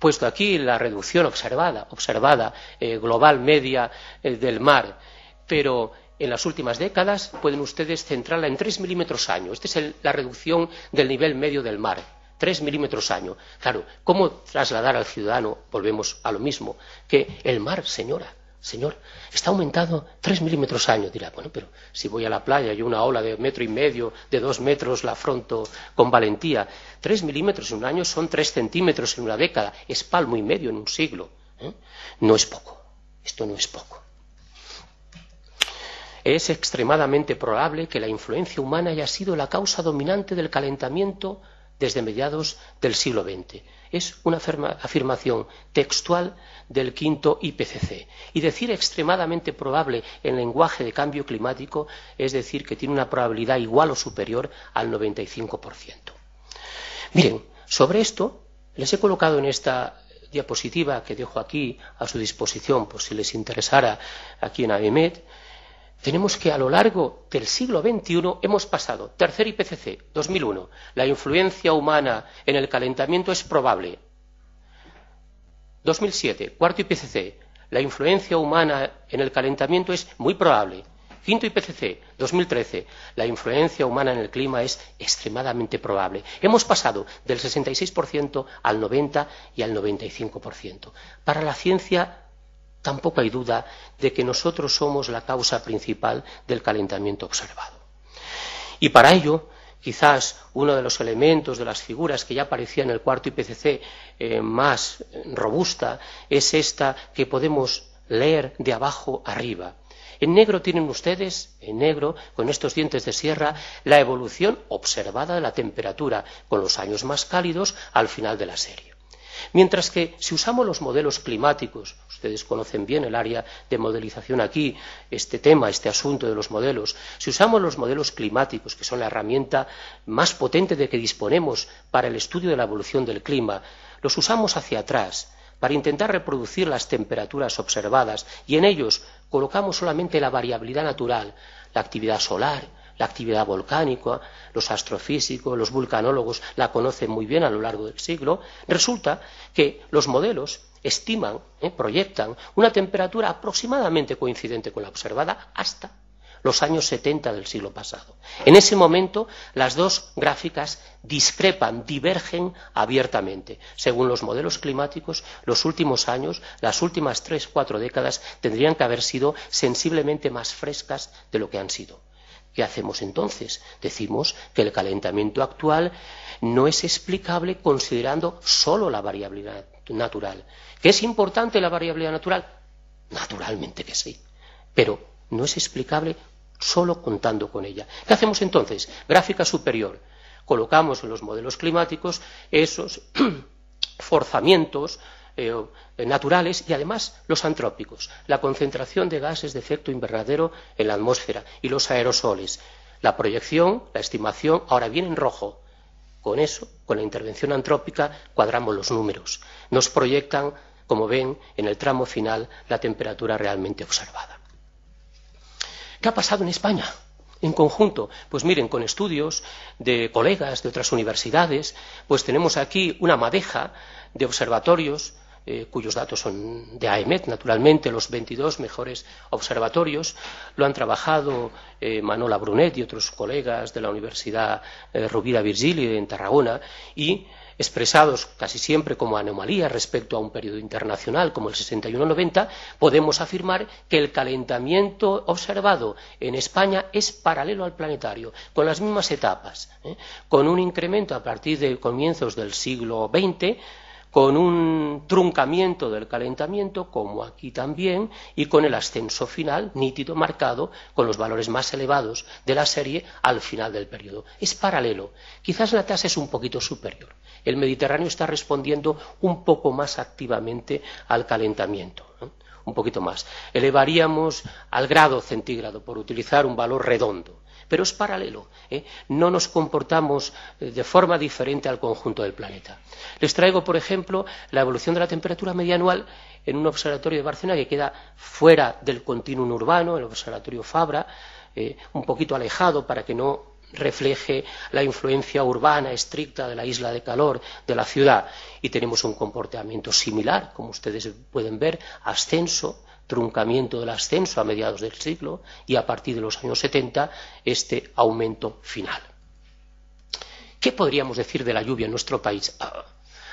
puesto aquí la reducción observada, observada eh, global media eh, del mar, pero en las últimas décadas pueden ustedes centrarla en tres milímetros año. Esta es la reducción del nivel medio del mar tres milímetros año. Claro, ¿cómo trasladar al ciudadano, volvemos a lo mismo, que el mar, señora, Señor, está aumentando tres milímetros año. Dirá, bueno, pero si voy a la playa y una ola de metro y medio, de dos metros, la afronto con valentía. Tres milímetros en un año son tres centímetros en una década. Es palmo y medio en un siglo. ¿eh? No es poco. Esto no es poco. Es extremadamente probable que la influencia humana haya sido la causa dominante del calentamiento desde mediados del siglo XX. Es una afirmación textual del quinto IPCC. Y decir extremadamente probable en lenguaje de cambio climático es decir que tiene una probabilidad igual o superior al 95%. Miren, sobre esto les he colocado en esta diapositiva que dejo aquí a su disposición por si les interesara aquí en AEMET, tenemos que a lo largo del siglo XXI hemos pasado, tercer IPCC, 2001, la influencia humana en el calentamiento es probable. 2007, cuarto IPCC, la influencia humana en el calentamiento es muy probable. Quinto IPCC, 2013, la influencia humana en el clima es extremadamente probable. Hemos pasado del 66% al 90% y al 95%. Para la ciencia tampoco hay duda de que nosotros somos la causa principal del calentamiento observado. Y para ello, quizás uno de los elementos de las figuras que ya aparecía en el cuarto IPCC eh, más robusta es esta que podemos leer de abajo arriba. En negro tienen ustedes, en negro, con estos dientes de sierra, la evolución observada de la temperatura, con los años más cálidos al final de la serie. Mientras que si usamos los modelos climáticos, ustedes conocen bien el área de modelización aquí, este tema, este asunto de los modelos, si usamos los modelos climáticos, que son la herramienta más potente de que disponemos para el estudio de la evolución del clima, los usamos hacia atrás para intentar reproducir las temperaturas observadas y en ellos colocamos solamente la variabilidad natural, la actividad solar, la actividad volcánica, los astrofísicos, los vulcanólogos la conocen muy bien a lo largo del siglo, resulta que los modelos estiman, eh, proyectan una temperatura aproximadamente coincidente con la observada hasta los años 70 del siglo pasado. En ese momento, las dos gráficas discrepan, divergen abiertamente. Según los modelos climáticos, los últimos años, las últimas tres, cuatro décadas, tendrían que haber sido sensiblemente más frescas de lo que han sido. ¿Qué hacemos entonces? Decimos que el calentamiento actual no es explicable considerando solo la variabilidad natural. ¿Que es importante la variabilidad natural? Naturalmente que sí. Pero no es explicable solo contando con ella. ¿Qué hacemos entonces? Gráfica superior. Colocamos en los modelos climáticos esos *clears throat* forzamientos eh, naturales y además los antrópicos, la concentración de gases de efecto invernadero en la atmósfera y los aerosoles, la proyección, la estimación, ahora viene en rojo. Con eso, con la intervención antrópica, cuadramos los números. Nos proyectan, como ven, en el tramo final la temperatura realmente observada. ¿Qué ha pasado en España? En conjunto, pues miren, con estudios de colegas de otras universidades, pues tenemos aquí una madeja de observatorios eh, cuyos datos son de AEMET, naturalmente, los 22 mejores observatorios. Lo han trabajado eh, Manola Brunet y otros colegas de la Universidad eh, Rovira Virgili en Tarragona y expresados casi siempre como anomalías respecto a un periodo internacional como el 61-90, podemos afirmar que el calentamiento observado en España es paralelo al planetario, con las mismas etapas, con un incremento a partir de comienzos del siglo XX con un truncamiento del calentamiento, como aquí también, y con el ascenso final nítido, marcado, con los valores más elevados de la serie al final del periodo. Es paralelo. Quizás la tasa es un poquito superior. El Mediterráneo está respondiendo un poco más activamente al calentamiento. Un poquito más. Elevaríamos al grado centígrado, por utilizar un valor redondo pero es paralelo. ¿eh? No nos comportamos eh, de forma diferente al conjunto del planeta. Les traigo, por ejemplo, la evolución de la temperatura media anual en un observatorio de Barcelona que queda fuera del continuum urbano, el observatorio Fabra, eh, un poquito alejado para que no refleje la influencia urbana estricta de la isla de calor de la ciudad y tenemos un comportamiento similar, como ustedes pueden ver, ascenso truncamiento del ascenso a mediados del siglo y a partir de los años 70 este aumento final. ¿Qué podríamos decir de la lluvia en nuestro país? Ah,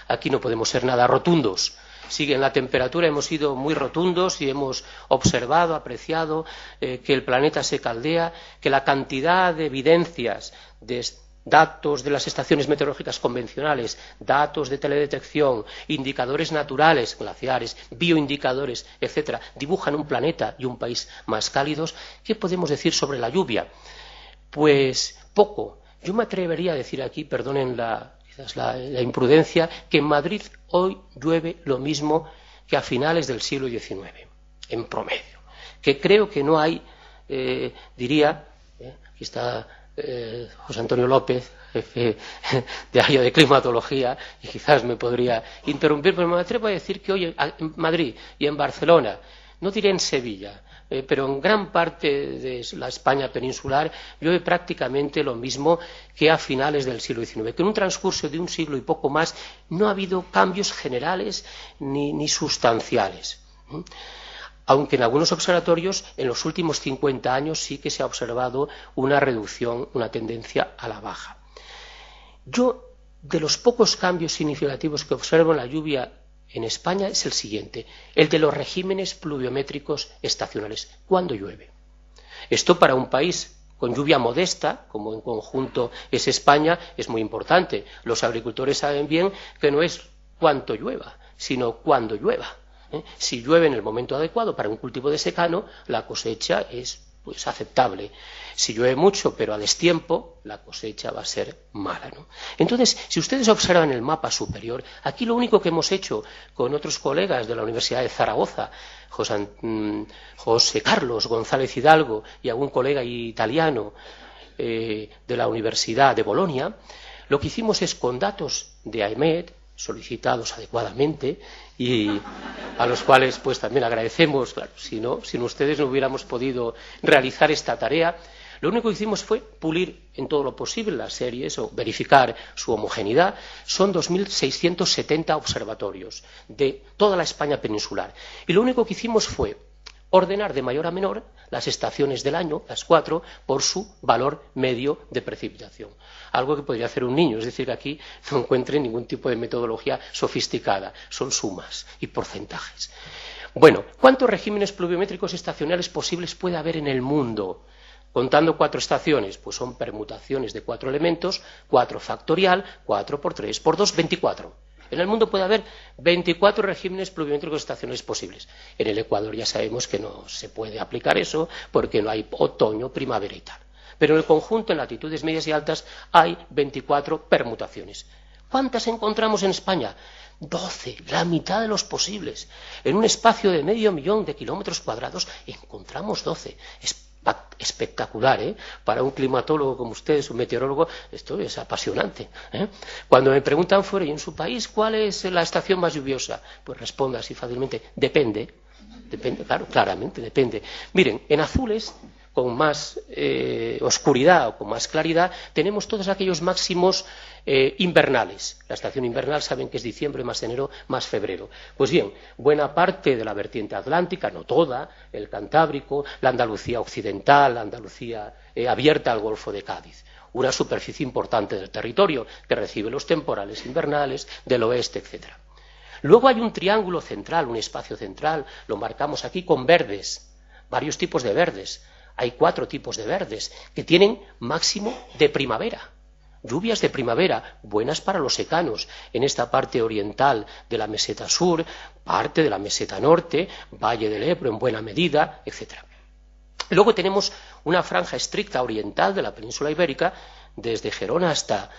aquí no podemos ser nada rotundos. Sí, en la temperatura hemos sido muy rotundos y hemos observado, apreciado eh, que el planeta se caldea, que la cantidad de evidencias de datos de las estaciones meteorológicas convencionales, datos de teledetección, indicadores naturales, glaciares, bioindicadores, etcétera, dibujan un planeta y un país más cálidos. ¿Qué podemos decir sobre la lluvia? Pues poco. Yo me atrevería a decir aquí, perdonen la, la, imprudencia, que en Madrid hoy llueve lo mismo que a finales del siglo XIX, en promedio. Que creo que no hay, eh, diría, eh, aquí está eh, José Antonio López, jefe de área de climatología, y quizás me podría interrumpir, pero me atrevo a decir que hoy en Madrid y en Barcelona, no diré en Sevilla, eh, pero en gran parte de la España peninsular llueve prácticamente lo mismo que a finales del siglo XIX, que en un transcurso de un siglo y poco más no ha habido cambios generales ni, sustanciales. Aunque en algunos observatorios en los últimos 50 años sí que se ha observado una reducción, una tendencia a la baja. Yo, de los pocos cambios significativos que observo en la lluvia en España es el siguiente, el de los regímenes pluviométricos estacionales. ¿Cuándo llueve? Esto para un país con lluvia modesta, como en conjunto es España, es muy importante. Los agricultores saben bien que no es cuánto llueva, sino cuándo llueva. ¿Eh? Si llueve en el momento adecuado para un cultivo de secano, la cosecha es pues aceptable. Si llueve mucho, pero a destiempo, la cosecha va a ser mala. ¿no? Entonces, si ustedes observan el mapa superior, aquí lo único que hemos hecho con otros colegas de la Universidad de Zaragoza, José, mm, Carlos González Hidalgo y algún colega italiano eh, de la Universidad de Bolonia, lo que hicimos es con datos de AEMET, solicitados adecuadamente y a los cuales pues también agradecemos, claro, si no, sin ustedes no hubiéramos podido realizar esta tarea. Lo único que hicimos fue pulir en todo lo posible las series o verificar su homogeneidad. Son 2.670 observatorios de toda la España peninsular. Y lo único que hicimos fue ordenar de mayor a menor las estaciones del año, las cuatro, por su valor medio de precipitación. Algo que podría hacer un niño, es decir, aquí no encuentre ningún tipo de metodología sofisticada, son sumas y porcentajes. Bueno, ¿cuántos regímenes pluviométricos estacionales posibles puede haber en el mundo? Contando cuatro estaciones, pues son permutaciones de cuatro elementos, cuatro factorial, cuatro por tres por dos, veinticuatro. En el mundo puede haber 24 regímenes pluviométricos estacionales posibles. En el Ecuador ya sabemos que no se puede aplicar eso porque no hay otoño, primavera y tal. Pero en el conjunto, en latitudes medias y altas, hay 24 permutaciones. ¿Cuántas encontramos en España? 12, la mitad de los posibles. En un espacio de medio millón de kilómetros cuadrados encontramos 12 espectacular, ¿eh? Para un climatólogo como ustedes, un meteorólogo, esto es apasionante. ¿eh? Cuando me preguntan fuera y en su país cuál es la estación más lluviosa, pues respondo así fácilmente, depende. Depende, claro, claramente depende. Miren, en azules con más eh, oscuridad o con más claridad, tenemos todos aquellos máximos eh, invernales. La estación invernal saben que es diciembre, más enero, más febrero. Pues bien, buena parte de la vertiente atlántica, no toda, el Cantábrico, la Andalucía occidental, la Andalucía eh, abierta al Golfo de Cádiz una superficie importante del territorio que recibe los temporales invernales del oeste, etc. Luego hay un triángulo central, un espacio central, lo marcamos aquí con verdes, varios tipos de verdes, hay cuatro tipos de verdes que tienen máximo de primavera. Lluvias de primavera, buenas para los secanos, en esta parte oriental de la meseta sur, parte de la meseta norte, Valle del Ebro en buena medida, etc. Luego tenemos una franja estricta oriental de la península ibérica, desde Gerona hasta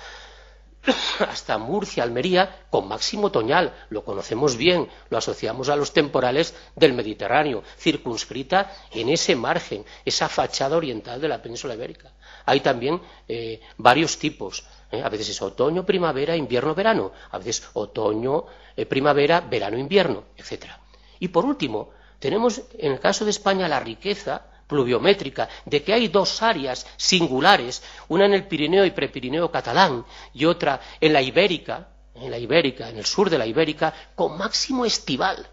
*laughs* hasta Murcia, Almería, con máximo otoñal. Lo conocemos bien, lo asociamos a los temporales del Mediterráneo, circunscrita en ese margen, esa fachada oriental de la península ibérica. Hay también eh, varios tipos. ¿eh? A veces es otoño, primavera, invierno, verano. A veces otoño, eh, primavera, verano, invierno, etc. Y por último, tenemos en el caso de España la riqueza pluviométrica, de que hay dos áreas singulares, una en el Pirineo y Prepirineo catalán y otra en la Ibérica, en la Ibérica, en el sur de la Ibérica, con máximo estival.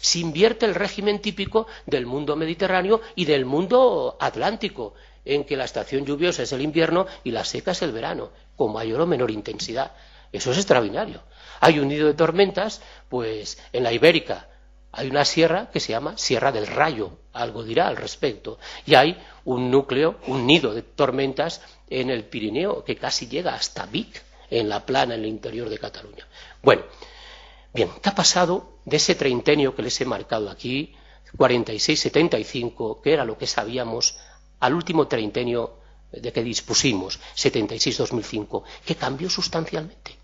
Se invierte el régimen típico del mundo mediterráneo y del mundo atlántico, en que la estación lluviosa es el invierno y la seca es el verano, con mayor o menor intensidad. Eso es extraordinario. Hay un nido de tormentas, pues en la Ibérica hay una sierra que se llama Sierra del Rayo, algo dirá al respecto, y hay un núcleo, un nido de tormentas en el Pirineo que casi llega hasta Vic, en la plana, en el interior de Cataluña. Bueno, bien, ¿qué ha pasado de ese treintenio que les he marcado aquí, 46-75, que era lo que sabíamos, al último treintenio de que dispusimos, 76-2005? ¿Qué cambió sustancialmente?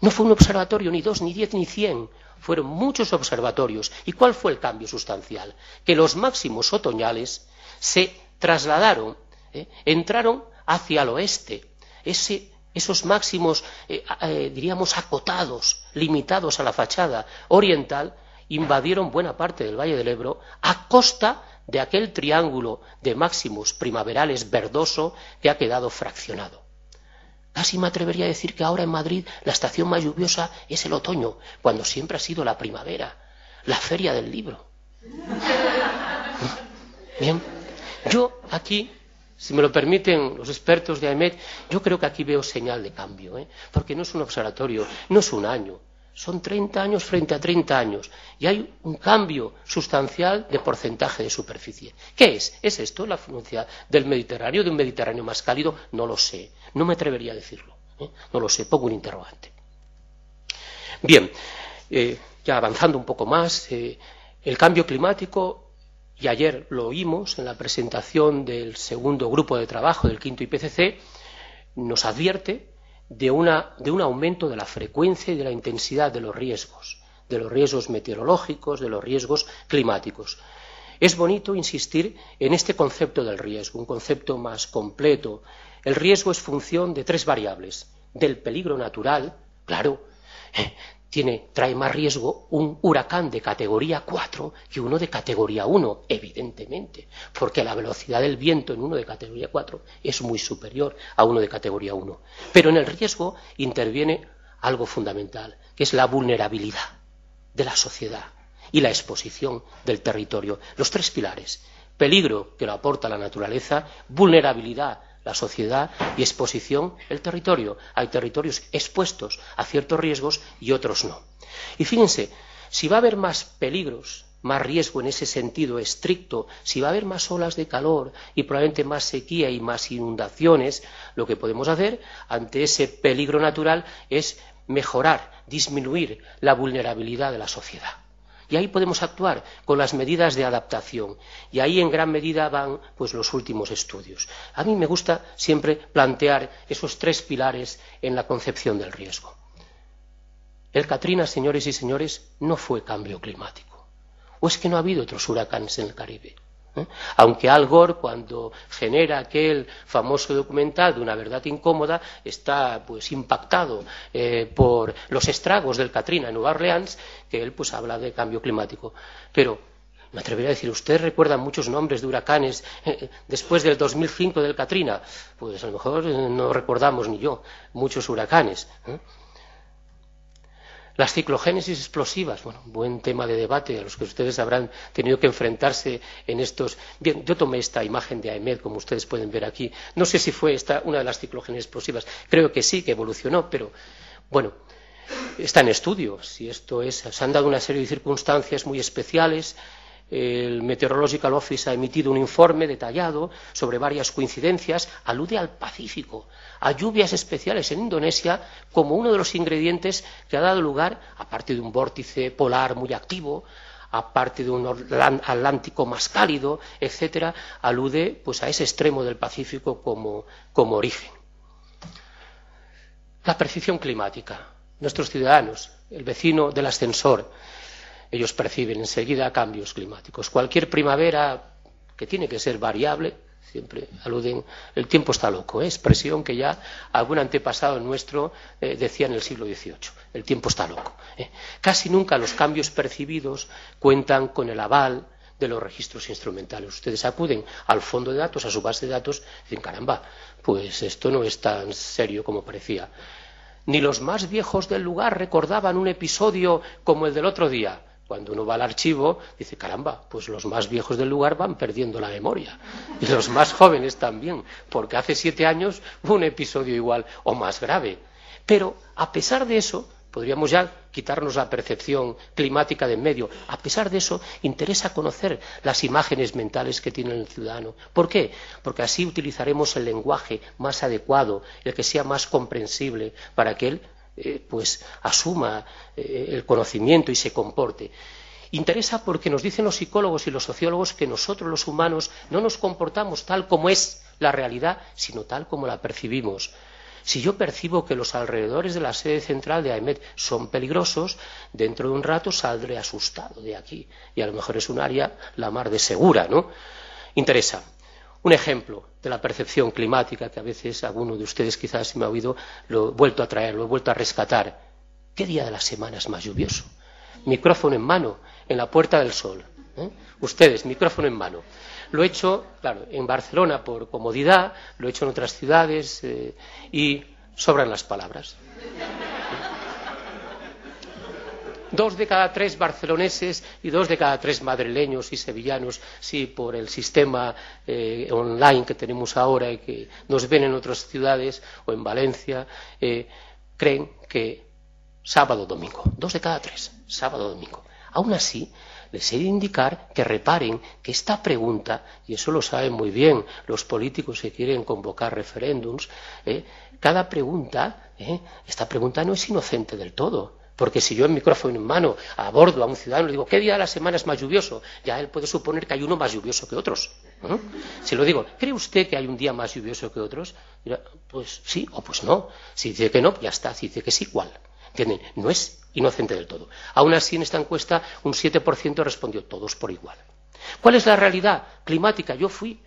No fue un observatorio ni dos, ni diez, ni cien, fueron muchos observatorios. ¿Y cuál fue el cambio sustancial? Que los máximos otoñales se trasladaron, ¿eh? entraron hacia el oeste. esos máximos, eh, eh, diríamos, acotados, limitados a la fachada oriental, invadieron buena parte del Valle del Ebro a costa de aquel triángulo de máximos primaverales verdoso que ha quedado fraccionado. Casi me atrevería a decir que ahora en Madrid la estación más lluviosa es el otoño, cuando siempre ha sido la primavera, la feria del libro. Bien, yo aquí, si me lo permiten los expertos de AEMET, yo creo que aquí veo señal de cambio, ¿eh? porque no es un observatorio, no es un año, son 30 años frente a 30 años y hay un cambio sustancial de porcentaje de superficie. ¿Qué es? ¿Es esto la influencia del Mediterráneo, de un Mediterráneo más cálido? No lo sé, no me atrevería a decirlo. ¿eh? No lo sé, pongo un interrogante. Bien, eh, ya avanzando un poco más, eh, el cambio climático, y ayer lo oímos en la presentación del segundo grupo de trabajo del quinto IPCC, nos advierte de, un aumento de la frecuencia y de la intensidad de los riesgos, de los riesgos meteorológicos, de los riesgos climáticos. Es bonito insistir en este concepto del riesgo, un concepto más completo. El riesgo es función de tres variables. Del peligro natural, claro, tiene, trae más riesgo un huracán de categoría 4 que uno de categoría 1, evidentemente, porque la velocidad del viento en uno de categoría 4 es muy superior a uno de categoría 1. Pero en el riesgo interviene algo fundamental, que es la vulnerabilidad de la sociedad y la exposición del territorio. Los tres pilares. Peligro que lo aporta la naturaleza, vulnerabilidad la sociedad y exposición el territorio. Hay territorios expuestos a ciertos riesgos y otros no. Y fíjense, si va a haber más peligros, más riesgo en ese sentido estricto, si va a haber más olas de calor y probablemente más sequía y más inundaciones, lo que podemos hacer ante ese peligro natural es mejorar, disminuir la vulnerabilidad de la sociedad. Y ahí podemos actuar con las medidas de adaptación. Y ahí en gran medida van pues, los últimos estudios. A mí me gusta siempre plantear esos tres pilares en la concepción del riesgo. El Katrina, señores y señores, no fue cambio climático. ¿O es que no ha habido otros huracanes en el Caribe? ¿Eh? Aunque Al Gore, cuando genera aquel famoso documental de una verdad incómoda, está pues impactado eh, por los estragos del Katrina en Nueva Orleans, que él pues habla de cambio climático. Pero me atrevería a decir, ¿usted recuerda muchos nombres de huracanes eh, después del 2005 del Katrina? Pues a lo mejor no recordamos ni yo muchos huracanes. Las ciclogénesis explosivas, bueno, buen tema de debate a los que ustedes habrán tenido que enfrentarse en estos. Bien, yo tomé esta imagen de AEMED, como ustedes pueden ver aquí. No sé si fue esta una de las ciclogénesis explosivas. Creo que sí, que evolucionó, pero bueno, está en estudio. Si esto es, se han dado una serie de circunstancias muy especiales el Meteorological Office ha emitido un informe detallado sobre varias coincidencias, alude al Pacífico, a lluvias especiales en Indonesia como uno de los ingredientes que ha dado lugar, aparte de un vórtice polar muy activo, aparte de un Atlántico más cálido, etcétera, alude pues a ese extremo del Pacífico como, como origen. La percepción climática. Nuestros ciudadanos, el vecino del ascensor, ellos perciben enseguida cambios climáticos. Cualquier primavera que tiene que ser variable, siempre aluden, el tiempo está loco, ¿eh? expresión que ya algún antepasado nuestro eh, decía en el siglo XVIII, el tiempo está loco. ¿eh? Casi nunca los cambios percibidos cuentan con el aval de los registros instrumentales. Ustedes acuden al fondo de datos, a su base de datos, y dicen, caramba, pues esto no es tan serio como parecía. Ni los más viejos del lugar recordaban un episodio como el del otro día cuando uno va al archivo, dice, caramba, pues los más viejos del lugar van perdiendo la memoria. Y los más jóvenes también, porque hace siete años hubo un episodio igual o más grave. Pero, a pesar de eso, podríamos ya quitarnos la percepción climática de en medio. A pesar de eso, interesa conocer las imágenes mentales que tiene el ciudadano. ¿Por qué? Porque así utilizaremos el lenguaje más adecuado, el que sea más comprensible, para que él eh, pues asuma eh, el conocimiento y se comporte. Interesa porque nos dicen los psicólogos y los sociólogos que nosotros los humanos no nos comportamos tal como es la realidad, sino tal como la percibimos. Si yo percibo que los alrededores de la sede central de AEMET son peligrosos, dentro de un rato saldré asustado de aquí. Y a lo mejor es un área la mar de segura, ¿no? Interesa. Un ejemplo de la percepción climática que a veces alguno de ustedes quizás se me ha oído, lo he vuelto a traer, lo he vuelto a rescatar. ¿Qué día de la semana es más lluvioso? Micrófono en mano, en la Puerta del Sol. ¿eh? Ustedes, micrófono en mano. Lo he hecho, claro, en Barcelona por comodidad, lo he hecho en otras ciudades eh, y sobran las palabras. Dos de cada tres barceloneses y dos de cada tres madrileños y sevillanos, sí, por el sistema eh, online que tenemos ahora y que nos ven en otras ciudades o en Valencia, eh, creen que sábado domingo. Dos de cada tres, sábado domingo. Aún así, les he de indicar que reparen que esta pregunta, y eso lo saben muy bien los políticos que quieren convocar referéndums, ¿eh? cada pregunta, esta pregunta no es inocente del todo. Porque si yo en micrófono en mano abordo a un ciudadano y le digo, ¿qué día de la semana es más lluvioso? Ya él puede suponer que hay uno más lluvioso que otros. Si lo digo, ¿cree usted que hay un día más lluvioso que otros? pues sí o pues no. Si dice que no, ya está. Si dice que sí, ¿cuál? ¿Entienden? No es inocente del todo. Aún así, en esta encuesta, un 7% respondió todos por igual. ¿Cuál es la realidad climática? Yo fui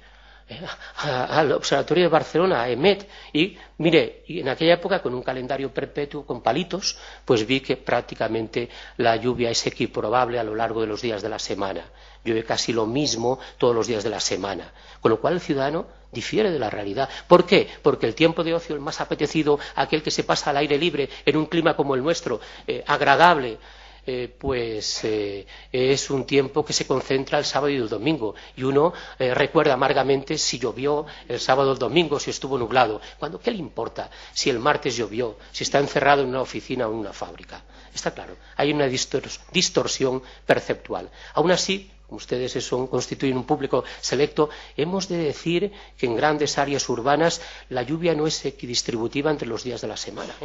al Observatorio de Barcelona, a EMET, y mire, en aquella época con un calendario perpetuo con palitos, pues vi que prácticamente la lluvia es equiprobable a lo largo de los días de la semana. Llueve casi lo mismo todos los días de la semana. Con lo cual el ciudadano difiere de la realidad. ¿Por qué? Porque el tiempo de ocio, el más apetecido, aquel que se pasa al aire libre en un clima como el nuestro, eh, agradable, eh, pues eh, es un tiempo que se concentra el sábado y el domingo. Y uno eh, recuerda amargamente si llovió el sábado o el domingo, si estuvo nublado. Cuando, ¿Qué le importa si el martes llovió, si está encerrado en una oficina o en una fábrica? Está claro, hay una distorsión perceptual. Aún así, ustedes son, constituyen un público selecto, hemos de decir que en grandes áreas urbanas la lluvia no es equidistributiva entre los días de la semana.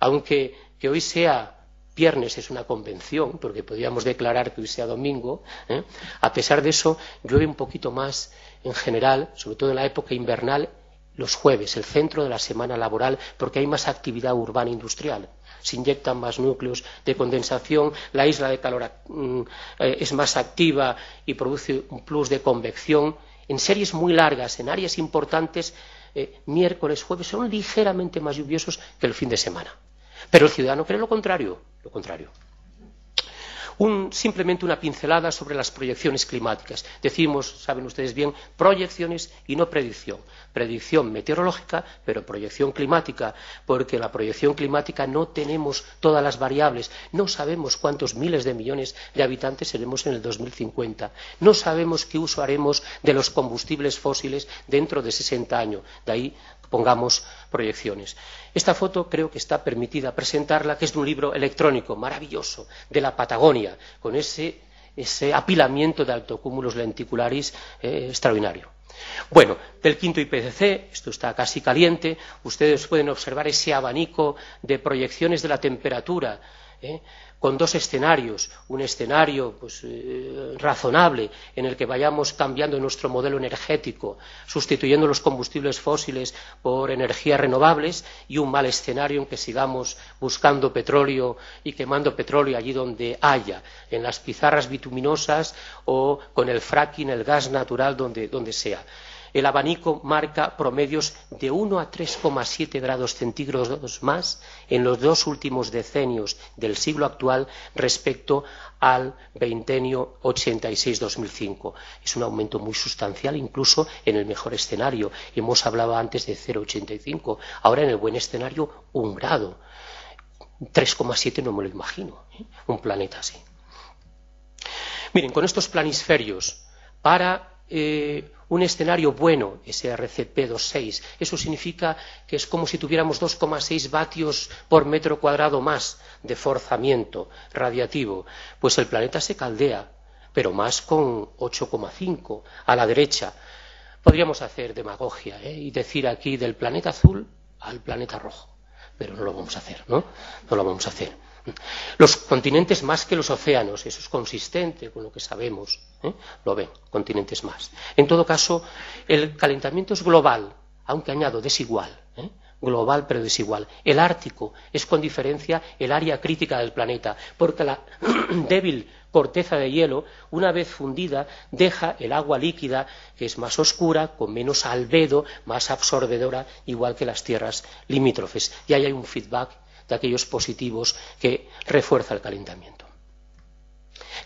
Aunque que hoy sea viernes es una convención, porque podríamos declarar que hoy sea domingo, ¿eh? a pesar de eso llueve un poquito más en general, sobre todo en la época invernal, los jueves, el centro de la semana laboral, porque hay más actividad urbana industrial. Se inyectan más núcleos de condensación, la isla de calor mm, eh, es más activa y produce un plus de convección. En series muy largas, en áreas importantes, eh, miércoles, jueves son ligeramente más lluviosos que el fin de semana. Pero el ciudadano cree lo contrario, lo contrario. simplemente una pincelada sobre las proyecciones climáticas. Decimos, saben ustedes bien, proyecciones y no predicción. Predicción meteorológica, pero proyección climática, porque la proyección climática no tenemos todas las variables. No sabemos cuántos miles de millones de habitantes seremos en el 2050. No sabemos qué uso haremos de los combustibles fósiles dentro de 60 años. De ahí pongamos proyecciones. Esta foto creo que está permitida presentarla, que es de un libro electrónico maravilloso de la Patagonia, con ese, apilamiento de altocúmulos lenticularis eh, extraordinario. Bueno, del quinto IPCC, esto está casi caliente, ustedes pueden observar ese abanico de proyecciones de la temperatura. ¿eh? Con dos escenarios, un escenario pues, eh, razonable en el que vayamos cambiando nuestro modelo energético, sustituyendo los combustibles fósiles por energías renovables, y un mal escenario en que sigamos buscando petróleo y quemando petróleo allí donde haya, en las pizarras bituminosas o con el fracking, el gas natural, donde, donde sea el abanico marca promedios de 1 a 3,7 grados centígrados más en los dos últimos decenios del siglo actual respecto al veintenio 86-2005. Es un aumento muy sustancial, incluso en el mejor escenario. Hemos hablado antes de 0,85. Ahora, en el buen escenario, un grado. 3,7 no me lo imagino. ¿eh? Un planeta así. Miren, con estos planisferios, para eh, un escenario bueno, ese RCP26. Eso significa que es como si tuviéramos 2,6 vatios por metro cuadrado más de forzamiento radiativo. Pues el planeta se caldea, pero más con 8,5 a la derecha. Podríamos hacer demagogia ¿eh? y decir aquí del planeta azul al planeta rojo, pero no lo vamos a hacer, ¿no? No lo vamos a hacer. Los continentes más que los océanos, eso es consistente con lo que sabemos, ¿eh? lo ven, continentes más. En todo caso, el calentamiento es global, aunque añado desigual, ¿eh? global pero desigual. El Ártico es con diferencia el área crítica del planeta, porque la *clears throat* débil corteza de hielo, una vez fundida, deja el agua líquida, que es más oscura, con menos albedo, más absorbedora, igual que las tierras limítrofes. Y ahí hay un feedback de aquellos positivos que refuerza el calentamiento.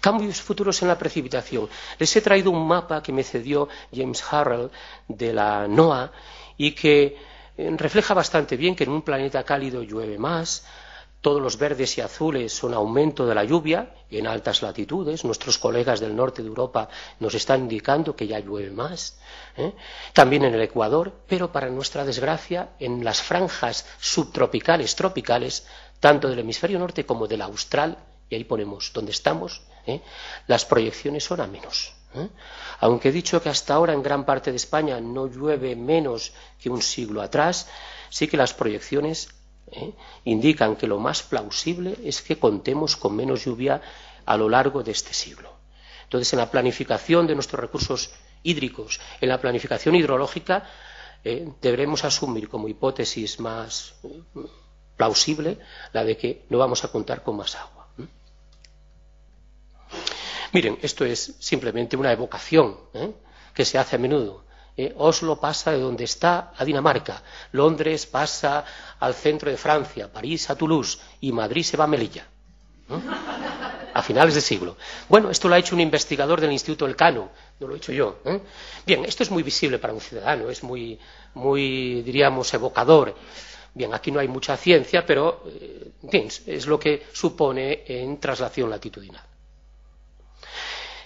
Cambios futuros en la precipitación. Les he traído un mapa que me cedió James Harrell de la NOAA y que eh, refleja bastante bien que en un planeta cálido llueve más, todos los verdes y azules son aumento de la lluvia en altas latitudes. Nuestros colegas del norte de Europa nos están indicando que ya llueve más. ¿eh? También en el Ecuador, pero para nuestra desgracia, en las franjas subtropicales, tropicales, tanto del hemisferio norte como del austral, y ahí ponemos donde estamos, ¿eh? las proyecciones son a menos. ¿eh? Aunque he dicho que hasta ahora en gran parte de España no llueve menos que un siglo atrás, sí que las proyecciones ¿eh? indican que lo más plausible es que contemos con menos lluvia a lo largo de este siglo. Entonces, en la planificación de nuestros recursos hídricos, en la planificación hidrológica, eh, deberemos asumir como hipótesis más eh, plausible la de que no vamos a contar con más agua. Miren, esto es simplemente una evocación que se hace a menudo. Eh, Oslo pasa de donde está a Dinamarca, Londres pasa al centro de Francia, París a Toulouse y Madrid se va a Melilla. A finales de siglo. Bueno, esto lo ha hecho un investigador del Instituto Elcano, no lo he hecho yo. ¿eh? Bien, esto es muy visible para un ciudadano, es muy, muy, diríamos, evocador. Bien, aquí no hay mucha ciencia, pero eh, es lo que supone en traslación latitudinal.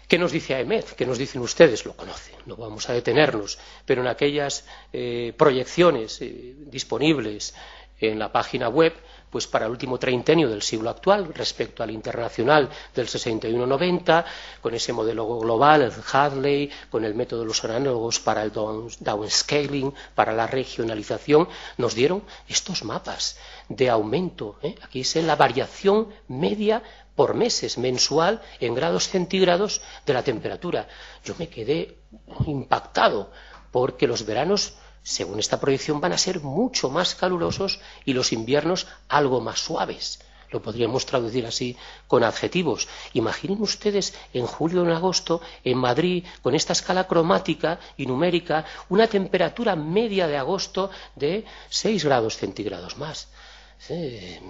¿Qué nos dice AEMED? ¿Qué nos dicen ustedes? Lo conocen, no vamos a detenernos, pero en aquellas eh, proyecciones eh, disponibles en la página web, pues para el último treintenio del siglo actual, respecto al internacional del 61-90, con ese modelo global, el Hadley, con el método de los análogos para el downscaling, para la regionalización, nos dieron estos mapas de aumento. ¿eh? Aquí es la variación media por meses, mensual, en grados centígrados de la temperatura. Yo me quedé impactado porque los veranos, según esta proyección, van a ser mucho más calurosos y los inviernos algo más suaves. Lo podríamos traducir así con adjetivos. Imaginen ustedes en julio o en agosto en Madrid, con esta escala cromática y numérica, una temperatura media de agosto de 6 grados centígrados más.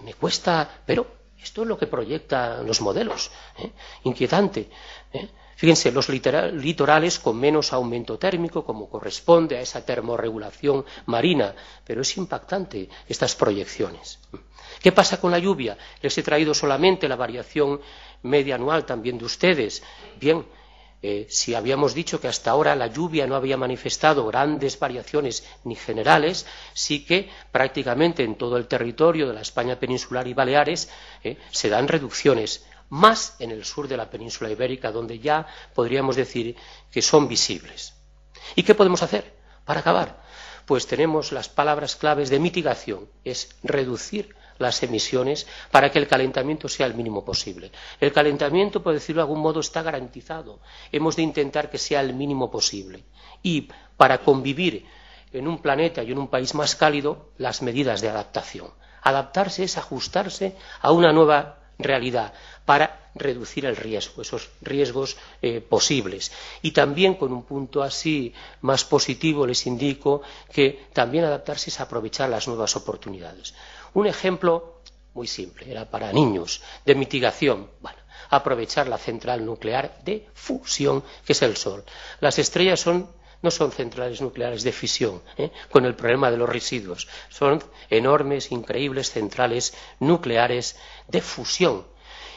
me cuesta, pero esto es lo que proyectan los modelos. ¿eh? Inquietante. ¿eh? Fíjense, los litorales con menos aumento térmico, como corresponde a esa termorregulación marina, pero es impactante estas proyecciones. ¿Qué pasa con la lluvia? Les he traído solamente la variación media anual también de ustedes. Bien, eh, si habíamos dicho que hasta ahora la lluvia no había manifestado grandes variaciones ni generales, sí que prácticamente en todo el territorio de la España peninsular y Baleares eh, se dan reducciones, más en el sur de la península ibérica, donde ya podríamos decir que son visibles. ¿Y qué podemos hacer para acabar? Pues tenemos las palabras claves de mitigación, es reducir las emisiones para que el calentamiento sea el mínimo posible. El calentamiento, por decirlo de algún modo, está garantizado. Hemos de intentar que sea el mínimo posible. Y para convivir en un planeta y en un país más cálido, las medidas de adaptación. Adaptarse es ajustarse a una nueva realidad para reducir el riesgo, esos riesgos eh, posibles. Y también con un punto así más positivo les indico que también adaptarse es aprovechar las nuevas oportunidades. Un ejemplo muy simple, era para niños, de mitigación. Aprovechar la central nuclear de fusión, que es el Sol. Las estrellas son, no son centrales nucleares de fisión, ¿eh? con el problema de los residuos. Son enormes, increíbles centrales nucleares de fusión.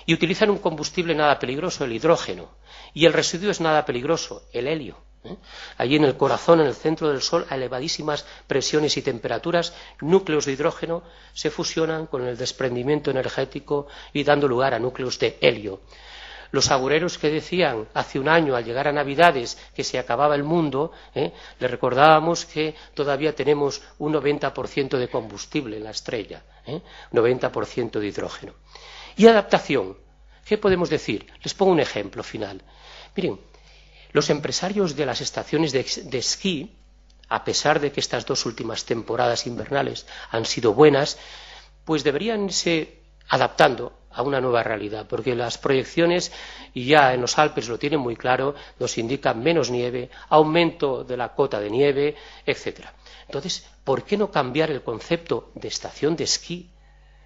Y utilizan un combustible nada peligroso, el hidrógeno. Y el residuo es nada peligroso, el helio. ¿Eh? Allí en el corazón, en el centro del Sol, a elevadísimas presiones y temperaturas, núcleos de hidrógeno se fusionan con el desprendimiento energético y dando lugar a núcleos de helio. Los agureros que decían hace un año, al llegar a Navidades, que se acababa el mundo, ¿eh? le recordábamos que todavía tenemos un 90% de combustible en la estrella, ¿eh? 90% de hidrógeno. Y adaptación. ¿Qué podemos decir? Les pongo un ejemplo final. Miren, los empresarios de las estaciones de, esquí, a pesar de que estas dos últimas temporadas invernales han sido buenas, pues deberían irse adaptando a una nueva realidad, porque las proyecciones, y ya en los Alpes lo tienen muy claro, nos indican menos nieve, aumento de la cota de nieve, etcétera. Entonces, ¿por qué no cambiar el concepto de estación de esquí,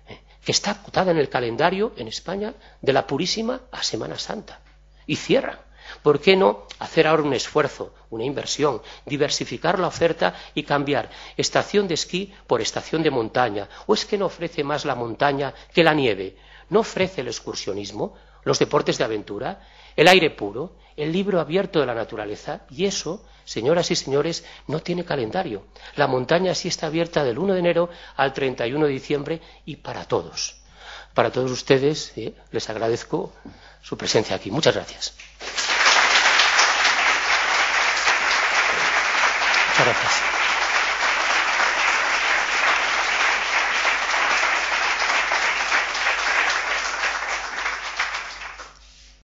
eh, que está acotada en el calendario en España de la Purísima a Semana Santa? Y cierra. ¿Por qué no hacer ahora un esfuerzo, una inversión, diversificar la oferta y cambiar estación de esquí por estación de montaña? ¿O es que no ofrece más la montaña que la nieve? ¿No ofrece el excursionismo, los deportes de aventura, el aire puro, el libro abierto de la naturaleza? Y eso, señoras y señores, no tiene calendario. La montaña sí está abierta del 1 de enero al 31 de diciembre y para todos. Para todos ustedes eh, les agradezco su presencia aquí. Muchas gracias. Gracias.